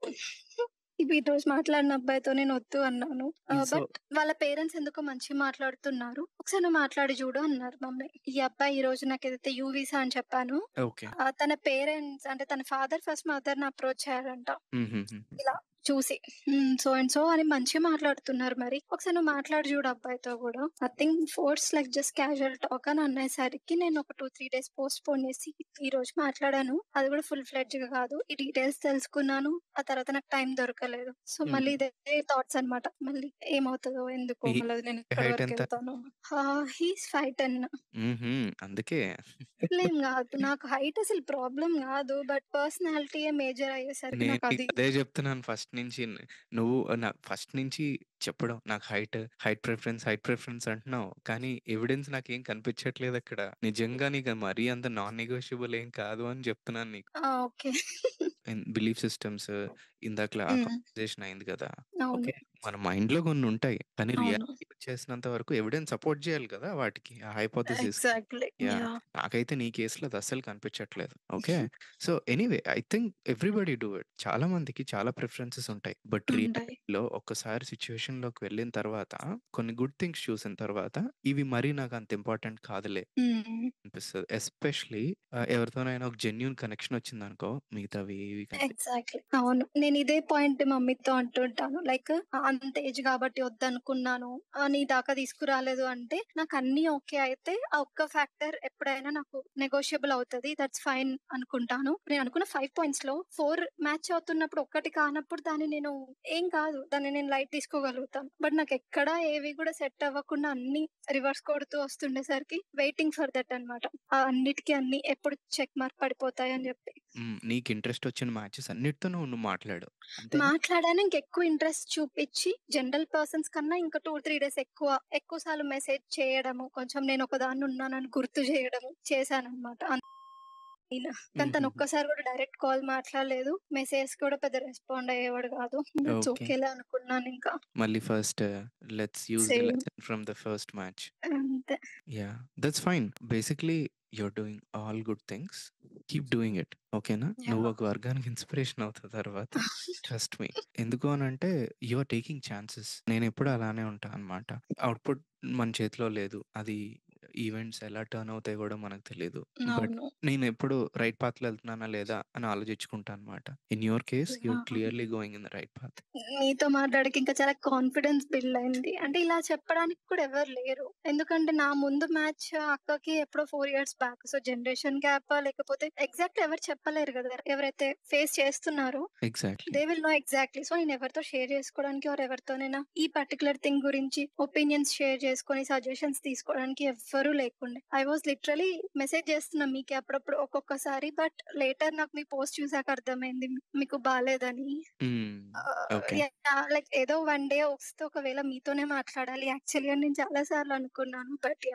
S1: ఇవి ఈరోజు మాట్లాడిన అబ్బాయితో నేను వద్దు అన్నాను. బట్ వాళ్ళ పేరెంట్స్ ఎందుకో మంచిగా మాట్లాడుతున్నారు. ఒకసారి మాట్లాడి చూడు అన్నారు మమ్మీ. ఈ అబ్బాయి ఈరోజు నాకేదైతే యూ వీసా అని చెప్పానో తన పేరెంట్స్ అంటే తన ఫాదర్ ఫస్ట్ మదర్‌ని అప్రోచ్ అయ్యారంట.
S2: హుహుహు.
S1: ఇలా చూసి. సో అండ్ సో అని మంచిగా మాట్లాడుతున్నారు మరి. ఒకసారి నువ్వు మాట్లాడి చూడు అబ్బాయితో గూడా. Nothing force like just casual talk అని అనేసరికి నేను ఒక 2, 3 డేస్ పోస్ట్‌పోన్ చేసి ఈరోజు మాట్లాడాను. అది కూడా ఫుల్ ఫ్లెడ్జ్‌గా కాదు. ఈ డీటెయిల్స్ తెలుసుకున్నాను. ఆ తర్వాత నాకు టైం దొరకలేదు. సో. మళ్ళీ ఇదే థాట్స్ అన్నమాట. మళ్ళీ ఏమవుతదో? ఎందుకో?
S2: ఈ
S1: నేను? వెళ్తానో? ఆహ్, హి ఈస్ 5'10".
S2: హుహు. అందుకే.
S1: లేం కాదు. నాకు హైట్ అసలు ప్రాబ్లమ్ కాదు. బట్ పర్సనాలిటీయే మేజర్ అయ్యేసరికి నీకు అది
S2: అదే చెప్తున్నాను ఫస్ట్ నుంచి. నువ్వు నా ఫస్ట్ నుంచి చెప్పడం నాకు height, height preference, height preference అంటున్నావు. కానీ ఎవిడెన్స్ నాకేం కనిపించట్లేదు అక్కడ. నిజంగా నీకు మరీ అంత నాన్ నెగోషియబుల్ ఏం కాదు అని చెప్తున్నాను నీకు.
S1: ఓకే.
S2: Belief systems. కాన్వర్జేషన్ అయింది కదా! ఓకే. మన మైండ్‌లో కొన్నుంటాయి. కానీ
S1: అవును.
S2: రియాలిటీ వచ్చేసినంత వరకు ఎవిడెన్స్ సపోర్ట్ చేయాలి కదా! వాటికి. ఆ హైపోథెసిస్‌కి.
S1: ఎగ్జాక్ట్‌లీ.
S2: యాహ్!
S1: యాహ్!
S2: నాకైతే నీ కేస్‌లో అది అస్సలు కనిపించట్లేదు. Okay. <laughs> So, anyway I think everybody do it. చాలా మందికి చాలా ప్రిఫరెన్సెస్ ఉంటాయి. బట్
S1: ఉంటాయి.
S2: రియాలిటీలో ఒక్కసారి సిట్యుయేషన్‌లోకి వెళ్ళిన తర్వాత కొన్ని గుడ్ థింగ్స్ చూసిన తర్వాత ఇవి మరీ నాకు అంత ఇంపార్టెంట్ కాదులే
S1: హ్మ్.
S2: అనిపిస్తది. ఎస్పెషల్లీ ఆహ్, ఎవరితోనైనా ఒక జెన్యూన్ కనెక్షన్ వచ్చిందనుకో మిగతావి ఏవి కనిపించవు.
S1: ఎగ్జాక్ట్‌లీ. అవును. నేను ఇదే పాయింట్ మమ్మీతో అంటుంటాను. లైక్ అంత ఏజ్ కాబట్టి వద్దనుకున్నాను. నీ దాకా తీసుకురాలేదు అంటే నాకు అన్ని ఓకే అయితే ఆ ఒక్క ఫ్యాక్టర్ ఎప్పుడైనా నాకు నెగోషియబుల్ అవుతది. దట్స్ ఫైన్ అనుకుంటాను. నేను అనుకున్న ఫైవ్ పాయింట్స్లో ఫోర్ మ్యాచ్ అవుతున్నప్పుడు ఒక్కటి కానప్పుడు దాన్ని నేను ఏం కాదు. దాన్ని నేను లైట్ తీసుకోగలుగుతాను. బట్ నాకు ఎక్కడ ఏవి కూడా సెట్ అవ్వకుండా అన్ని రివర్స్ కొడుతూ వస్తుండేసరికి వెయిటింగ్ ఫర్ దట్ అన్నమాట. అన్నిటికీ అన్ని ఎప్పుడు చెక్ మార్క్ పడిపోతాయి అని చెప్పి.
S2: హ్మ్. నీకు ఇంట్రెస్ట్ వచ్చిన మ్యాచెస్ అన్నిటితో నువ్వు మాట్లాడావు. అంతేనా?
S1: మాట్లాడాను. ఇంకెక్కువ ఇంట్రెస్ట్ చూపిచ్చి జనరల్ పర్సన్స్ కన్నా ఇంకా 2, 3 డేస్ ఎక్కువ, ఎక్కువ సార్లు మెసేజ్ చేయడము. కొంచెం నేను ఒకదాన్ని ఉన్నానని గుర్తు చేయడము చేశానన్నమాట. అన్ నేను కానీ తను. ఒక్కసారి కూడా డైరెక్ట్ కాల్ మాట్లాడలేదు. మెసేజ్ కూడా పెద్ద రెస్పాండ్ అయ్యేవాడు కాదు. ఓకేలే అనుకున్నానింకా.
S2: మళ్ళీ first
S1: let's
S2: use from the first match.
S1: అంతే.
S2: Yeah! That's fine. Basically you're doing all good things. Keep doing it. ఓకేనా? నువ్వు! ఒక వర్గానికి ఇన్‌స్పిరేషన్ అవుతావు తర్వాత. Trust me. ఎందుకు అనంటే యూ ఆర్ టేకింగ్ ఛాన్సెస్. నేనెప్పుడు అలానే ఉంటా అన్నమాట. అవుట్‌పుట్ మన చేతిలో లేదు. అది ఈవెంట్స్ ఎలా టర్న్ అవుతాయో కూడా మనకు తెలీదు. బట్
S1: అవును.
S2: నేనెప్పుడు రైట్ పాత్‌లో వెళ్తున్నానా లేదా అని ఆలోచించుకుంటా అన్నమాట. In your case you're
S1: yeah!
S2: Clearly going in the right path.
S1: నీతో మాట్లాడక ఇంకా చాలా కాన్ఫిడెన్స్ బిల్డ్ అయింది. అంటే ఇలా చెప్పడానికి కూడా ఎవరు లేరు. ఎందుకంటే నా ముందు మ్యాచ్ అక్కకి ఎప్పుడో 4 ఇయర్స్ బ్యాక్. సో, జనరేషన్ గ్యాపా లేకపోతే ఎగ్జాక్ట్‌గా ఎవరు చెప్పలేరు కదా! ఎవరైతే ఫేస్ చేస్తున్నారో
S2: exactly.
S1: They will know exactly. So, నేను ఎవరితో షేర్ చేసుకోవడానికి ఎవరితోనైనా ఈ పర్టిక్యులర్ థింగ్ గురించి ఒపీనియన్స్ షేర్ చేసుకొని సజెషన్స్ తీసుకోవడానికి ఎవ్వరూ లేకుండే. ఐ వాస్ లిటరల్లీ మెసేజ్ చేస్తున్నా మీకే అప్పుడప్పుడు ఒక్కొక్కసారి. బట్ లేటర్ నాకు మీ పోస్ట్ చూసాక అర్థమైంది మీకు. యాహ్! లైక్ ఏదో వన్ డే వస్తే ఒకవేళ మీతోనే మాట్లాడాలి యాక్చువల్లీ నేను చాలా సార్లు అనుకున్నాను. బట్!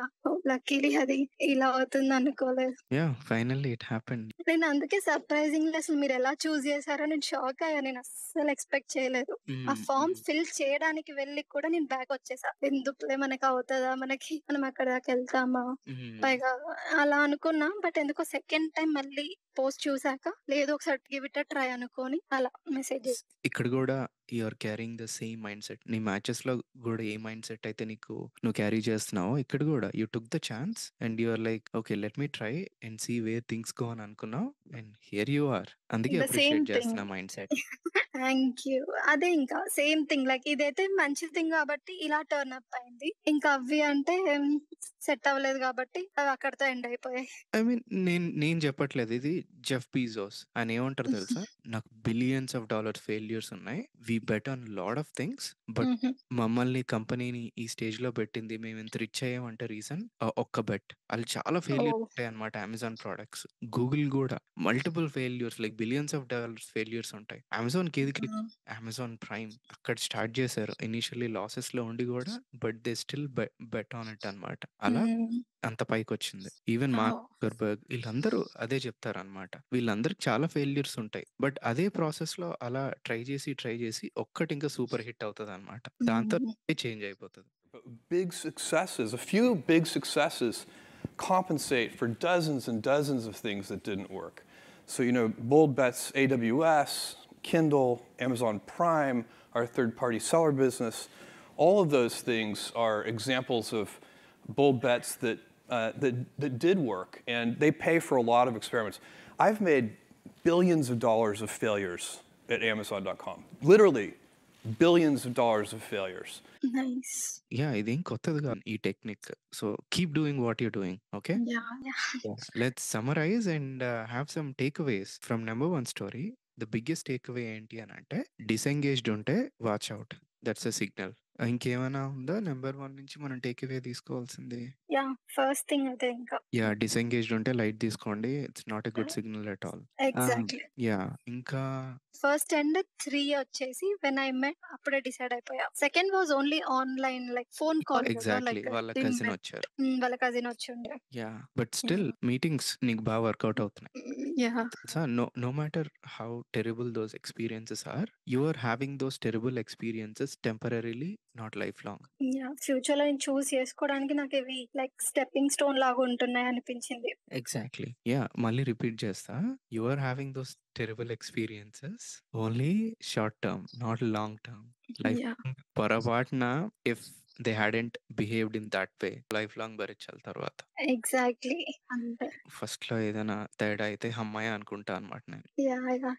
S1: లక్కీలీ అది ఇలా అవుతుంది అనుకోలేదు.
S2: యాహ్! Finally it happened.
S1: నేను అందుకే సర్ప్రైజింగ్‌లీ అసలు మీరు ఎలా చూజ్ చేసారో నేను షాక్ అయ్యా. నేను అస్సలు ఎక్స్‌పెక్ట్ చేయలేదు. ఆ
S2: హ్మ్.
S1: ఫిల్ చేయడానికి వెళ్ళి కూడా నేను బ్యాక్ వచ్చేసా. ఎందుకులే మనకు అవుతదా? మనకి మనం అక్కడి దాకా వెళ్తామా?
S2: హ్మ్.
S1: పైగా అలా అనుకున్నా. బట్ ఎందుకో సెకండ్ టైమ్ మళ్ళీ పోస్ట్ చూసాక లేదు ఒకసారి గివ్ ఇట్ ట్రై అనుకోని అలా మెసేజ్.
S2: ఇక్కడ గూడా you are carrying the same mindset. నీ మ్యాచెస్‌లో గూడా ఏ మైండ్‌సెట్ అయితే నీకు నువ్వు క్యారీ చేస్తున్నావో ఇక్కడ గూడా you took the chance and you are like okay. Let me try and see where things go అని అనుకున్నావు. And here you are. అందుకే అప్రిషియేట్. చేస్తున్నా మైండ్‌సెట్. <laughs>
S1: Thank you. అదే ఇంకా సేమ్ థింగ్ లైక్ ఇదైతే మంచి థింగ్ కాబట్టి ఇలా టర్న్ అప్ అయింది. ఇంకా అవ్వి అంటే సెట్ అవ్వలేదు కాబట్టి అవి అక్కడితో ఎండ్ అయిపోయాయి.
S2: ఐ మీన్ నేను నేను చెప్పట్లేదు. ఇది జెఫ్ బీజోస్. ఆయన ఏమంటారో తెలుసా? నాకు బిలియన్స్ ఆఫ్ డాలర్స్ ఫెయిల్యూర్స్ ఉన్నాయి. We bet on lot of things.
S1: But.
S2: మమ్మల్ని కంపెనీని ఈ స్టేజ్‌లో పెట్టింది మేము ఇంత రిచ్ అయ్యామంటే రీజన్ ఒక్క బెట్. ఆళ్ళు చాలా ఫెయిల్యూర్స్
S1: ఓహ్!
S2: ఉంటాయన్నమాట అమెజాన్ ప్రొడక్ట్స్. గూగుల్ గూడా multiple failures like billions of dollars failures ఉంటాయి. అమెజాన్‌కి ఏది క్లిక్
S1: హ్మ్.
S2: అమెజాన్ ప్రైమ్ అక్కడ స్టార్ట్ చేశారు. ఇనీషియల్లీ లాసెస్‌లో ఉండి గూడా but they still be bet on it అన్నమాట. అలా. అంత పైకొచ్చింది. ఈవెన్ మార్క్ ఈళ్ళందరూ అదే చెప్తారన్నమాట. వీళ్ళందరికి చాలా ఫెయిల్యూర్స్ ఉంటాయి. బట్ అదే ప్రాసెస్‌లో అలా ట్రై చేసి, ట్రై చేసి ఒక్కటి ఇంకా సూపర్ హిట్ అవుతదన్నమాట. దాంతో
S1: హ్మ్.
S2: చేంజ్ అయిపోతది.
S3: But big successes, a few big successes compensate for dozens and dozens of things that didn't work. So, you know, bold bets AWS, Kindle, Amazon Prime, our third party seller business, all of those things are examples of bold bets that, uh, that, that did work, and they pay for a lot of experiments. I've made billions of dollars of failures at Amazon.com. Literally, billions of dollars of failures.
S1: Nice.
S2: Yeah! ఇదేం కొత్తది కాదు ఈ technique. So, keep doing what you're doing. Okay.
S1: Yeah! Yeah!
S2: Let's summarize and have some takeaways from number 1 story. The biggest takeaway ఏంటి అనంటే disengaged ఉంటే watch out. That's a signal. ఇంకేమైనా ఉందా number 1 నుంచి మనం టేక్ అవే తీసుకోవాల్సింది?
S1: Yeah! First thing అదే ఇంకా.
S2: యాహ్! డిసెంగేజ్డ్ ఉంటే లైట్ తీసుకోండి. It's not a good signal at all.
S1: Exactly.
S2: Yeah! ఇంకా
S1: ఫస్ట్ అండ్ 3 వచ్చేసి వెన్ ఐ మెట్ అప్పుడే డిసైడ్ అయిపోయా. Second was only online like phone
S2: call!
S1: Exactly.
S2: వాళ్ళ కజిన్. వచ్చారు.
S1: వాళ్ళ కజిన్ వచ్చుండే.
S2: యాహ్! But
S1: still!
S2: మీటింగ్స్ నీకు బా వర్కౌట్ అవుతున్నాయి. తెలుసా? No no matter how terrible those experiences are, you are having those terrible experiences temporarily not life long.
S1: Yeah! ఫ్యూచర్‌లో నేను చూజ్ చేసుకోవడానికి నాకు ఇవి లైక్ స్టెప్పింగ్ స్టోన్ లాగా ఉంటున్నాయి అనిపించింది.
S2: ఎగ్జాక్ట్‌లీ. యాహ్! మళ్ళీ రిపీట్ చేస్తా. You are having those terrible experiences only short term, not long term.
S1: Life!
S2: పొరపాటున if they hadn't behaved in that way life long భరించాలి తర్వాత.
S1: ఎగ్జాక్ట్‌లీ. అంతే.
S2: ఫస్ట్‌లో ఏదైనా తేడా అయితే హమ్మయ్య! అనుకుంటా అనమాట నేను.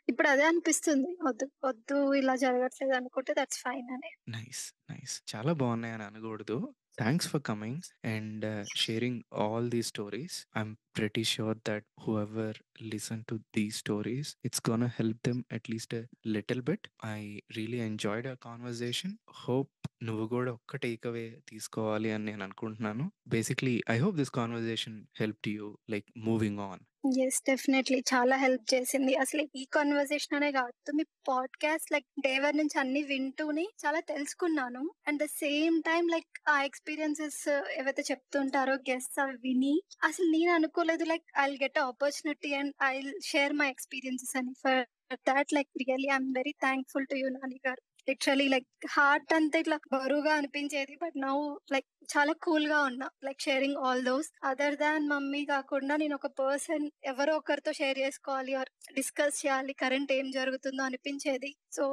S1: ఇప్పుడు అదే అనిపిస్తుంది. వద్దు, వద్దు ఇలా జరగట్లేదు అనుకుంటే దట్స్ ఫైన్ అని.
S2: నైస్. నైస్. చాలా బాగున్నాయని అనకూడదు. Thanks for coming and sharing all these stories. I'm pretty sure that whoever listen to these stories it's gonna help them at least a little bit. I really enjoyed our conversation. Hope నువ్వు గూడా ఒక్క take away తీసుకోవాలి అని నేను అనుకుంటున్నాను. Basically I hope this conversation helped you like moving on.
S1: yes definitely చాలా help చేసింది. అసలు ఈ కన్వర్సేషన్ అనే కాదు మీ పాడ్‌కాస్ట్ లైక్ డే 1 నుంచి అన్ని వింటూనే చాలా తెలుసుకున్నాను. And the same time like ఆ uh, ఎక్స్‌పీరియన్సెస్ ఏవైతే చెప్తుంటారో గెస్ట్ అవి విని అసలు నేను అనుకోలేదు like I get opportunity and I share my experiences అని. For that like really I'm very thankful to you Nani గారు. లిటరల్లీ లైక్ హార్ట్ అంతా ఇట్లా బరువుగా అనిపించేది. బట్ నౌ లైక్ చాలా కూల్‌గా ఉన్నా. Like sharing all those. Other than mummy కాకుండా నేను ఒక పర్సన్ ఎవరో ఒకరితో షేర్ చేసుకోవాలి ఆర్ డిస్కస్ చేయాలి కరెంట్ ఏం జరుగుతుందో అనిపించేది. So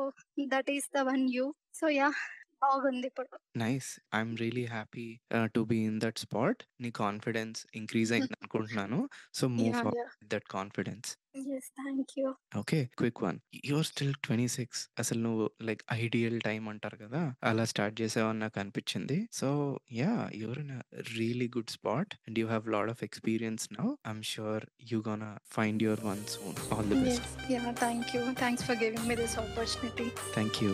S1: that is the one you. So yeah! బాగుంది ఇప్పుడు.
S2: Nice. I'm really happy to be in that spot. నీ కాన్ఫిడెన్స్ ఇంక్రీజ్ అయింది అనుకుంటున్నాను.
S1: So
S2: move that confidence.
S1: Yes. Thank you.
S2: Okay. Quick one. You are still 26 అసలు నువ్వు like ideal time అంటారు కదా! అలా స్టార్ట్ చేసావని నాకు అనిపించింది. So! You are in a really good spot and you have lot of experience now. I'm sure you gonna find your one soon. All the best.
S1: Yes. Yeah! Thank you. Thanks for giving me this opportunity.
S2: Thank you.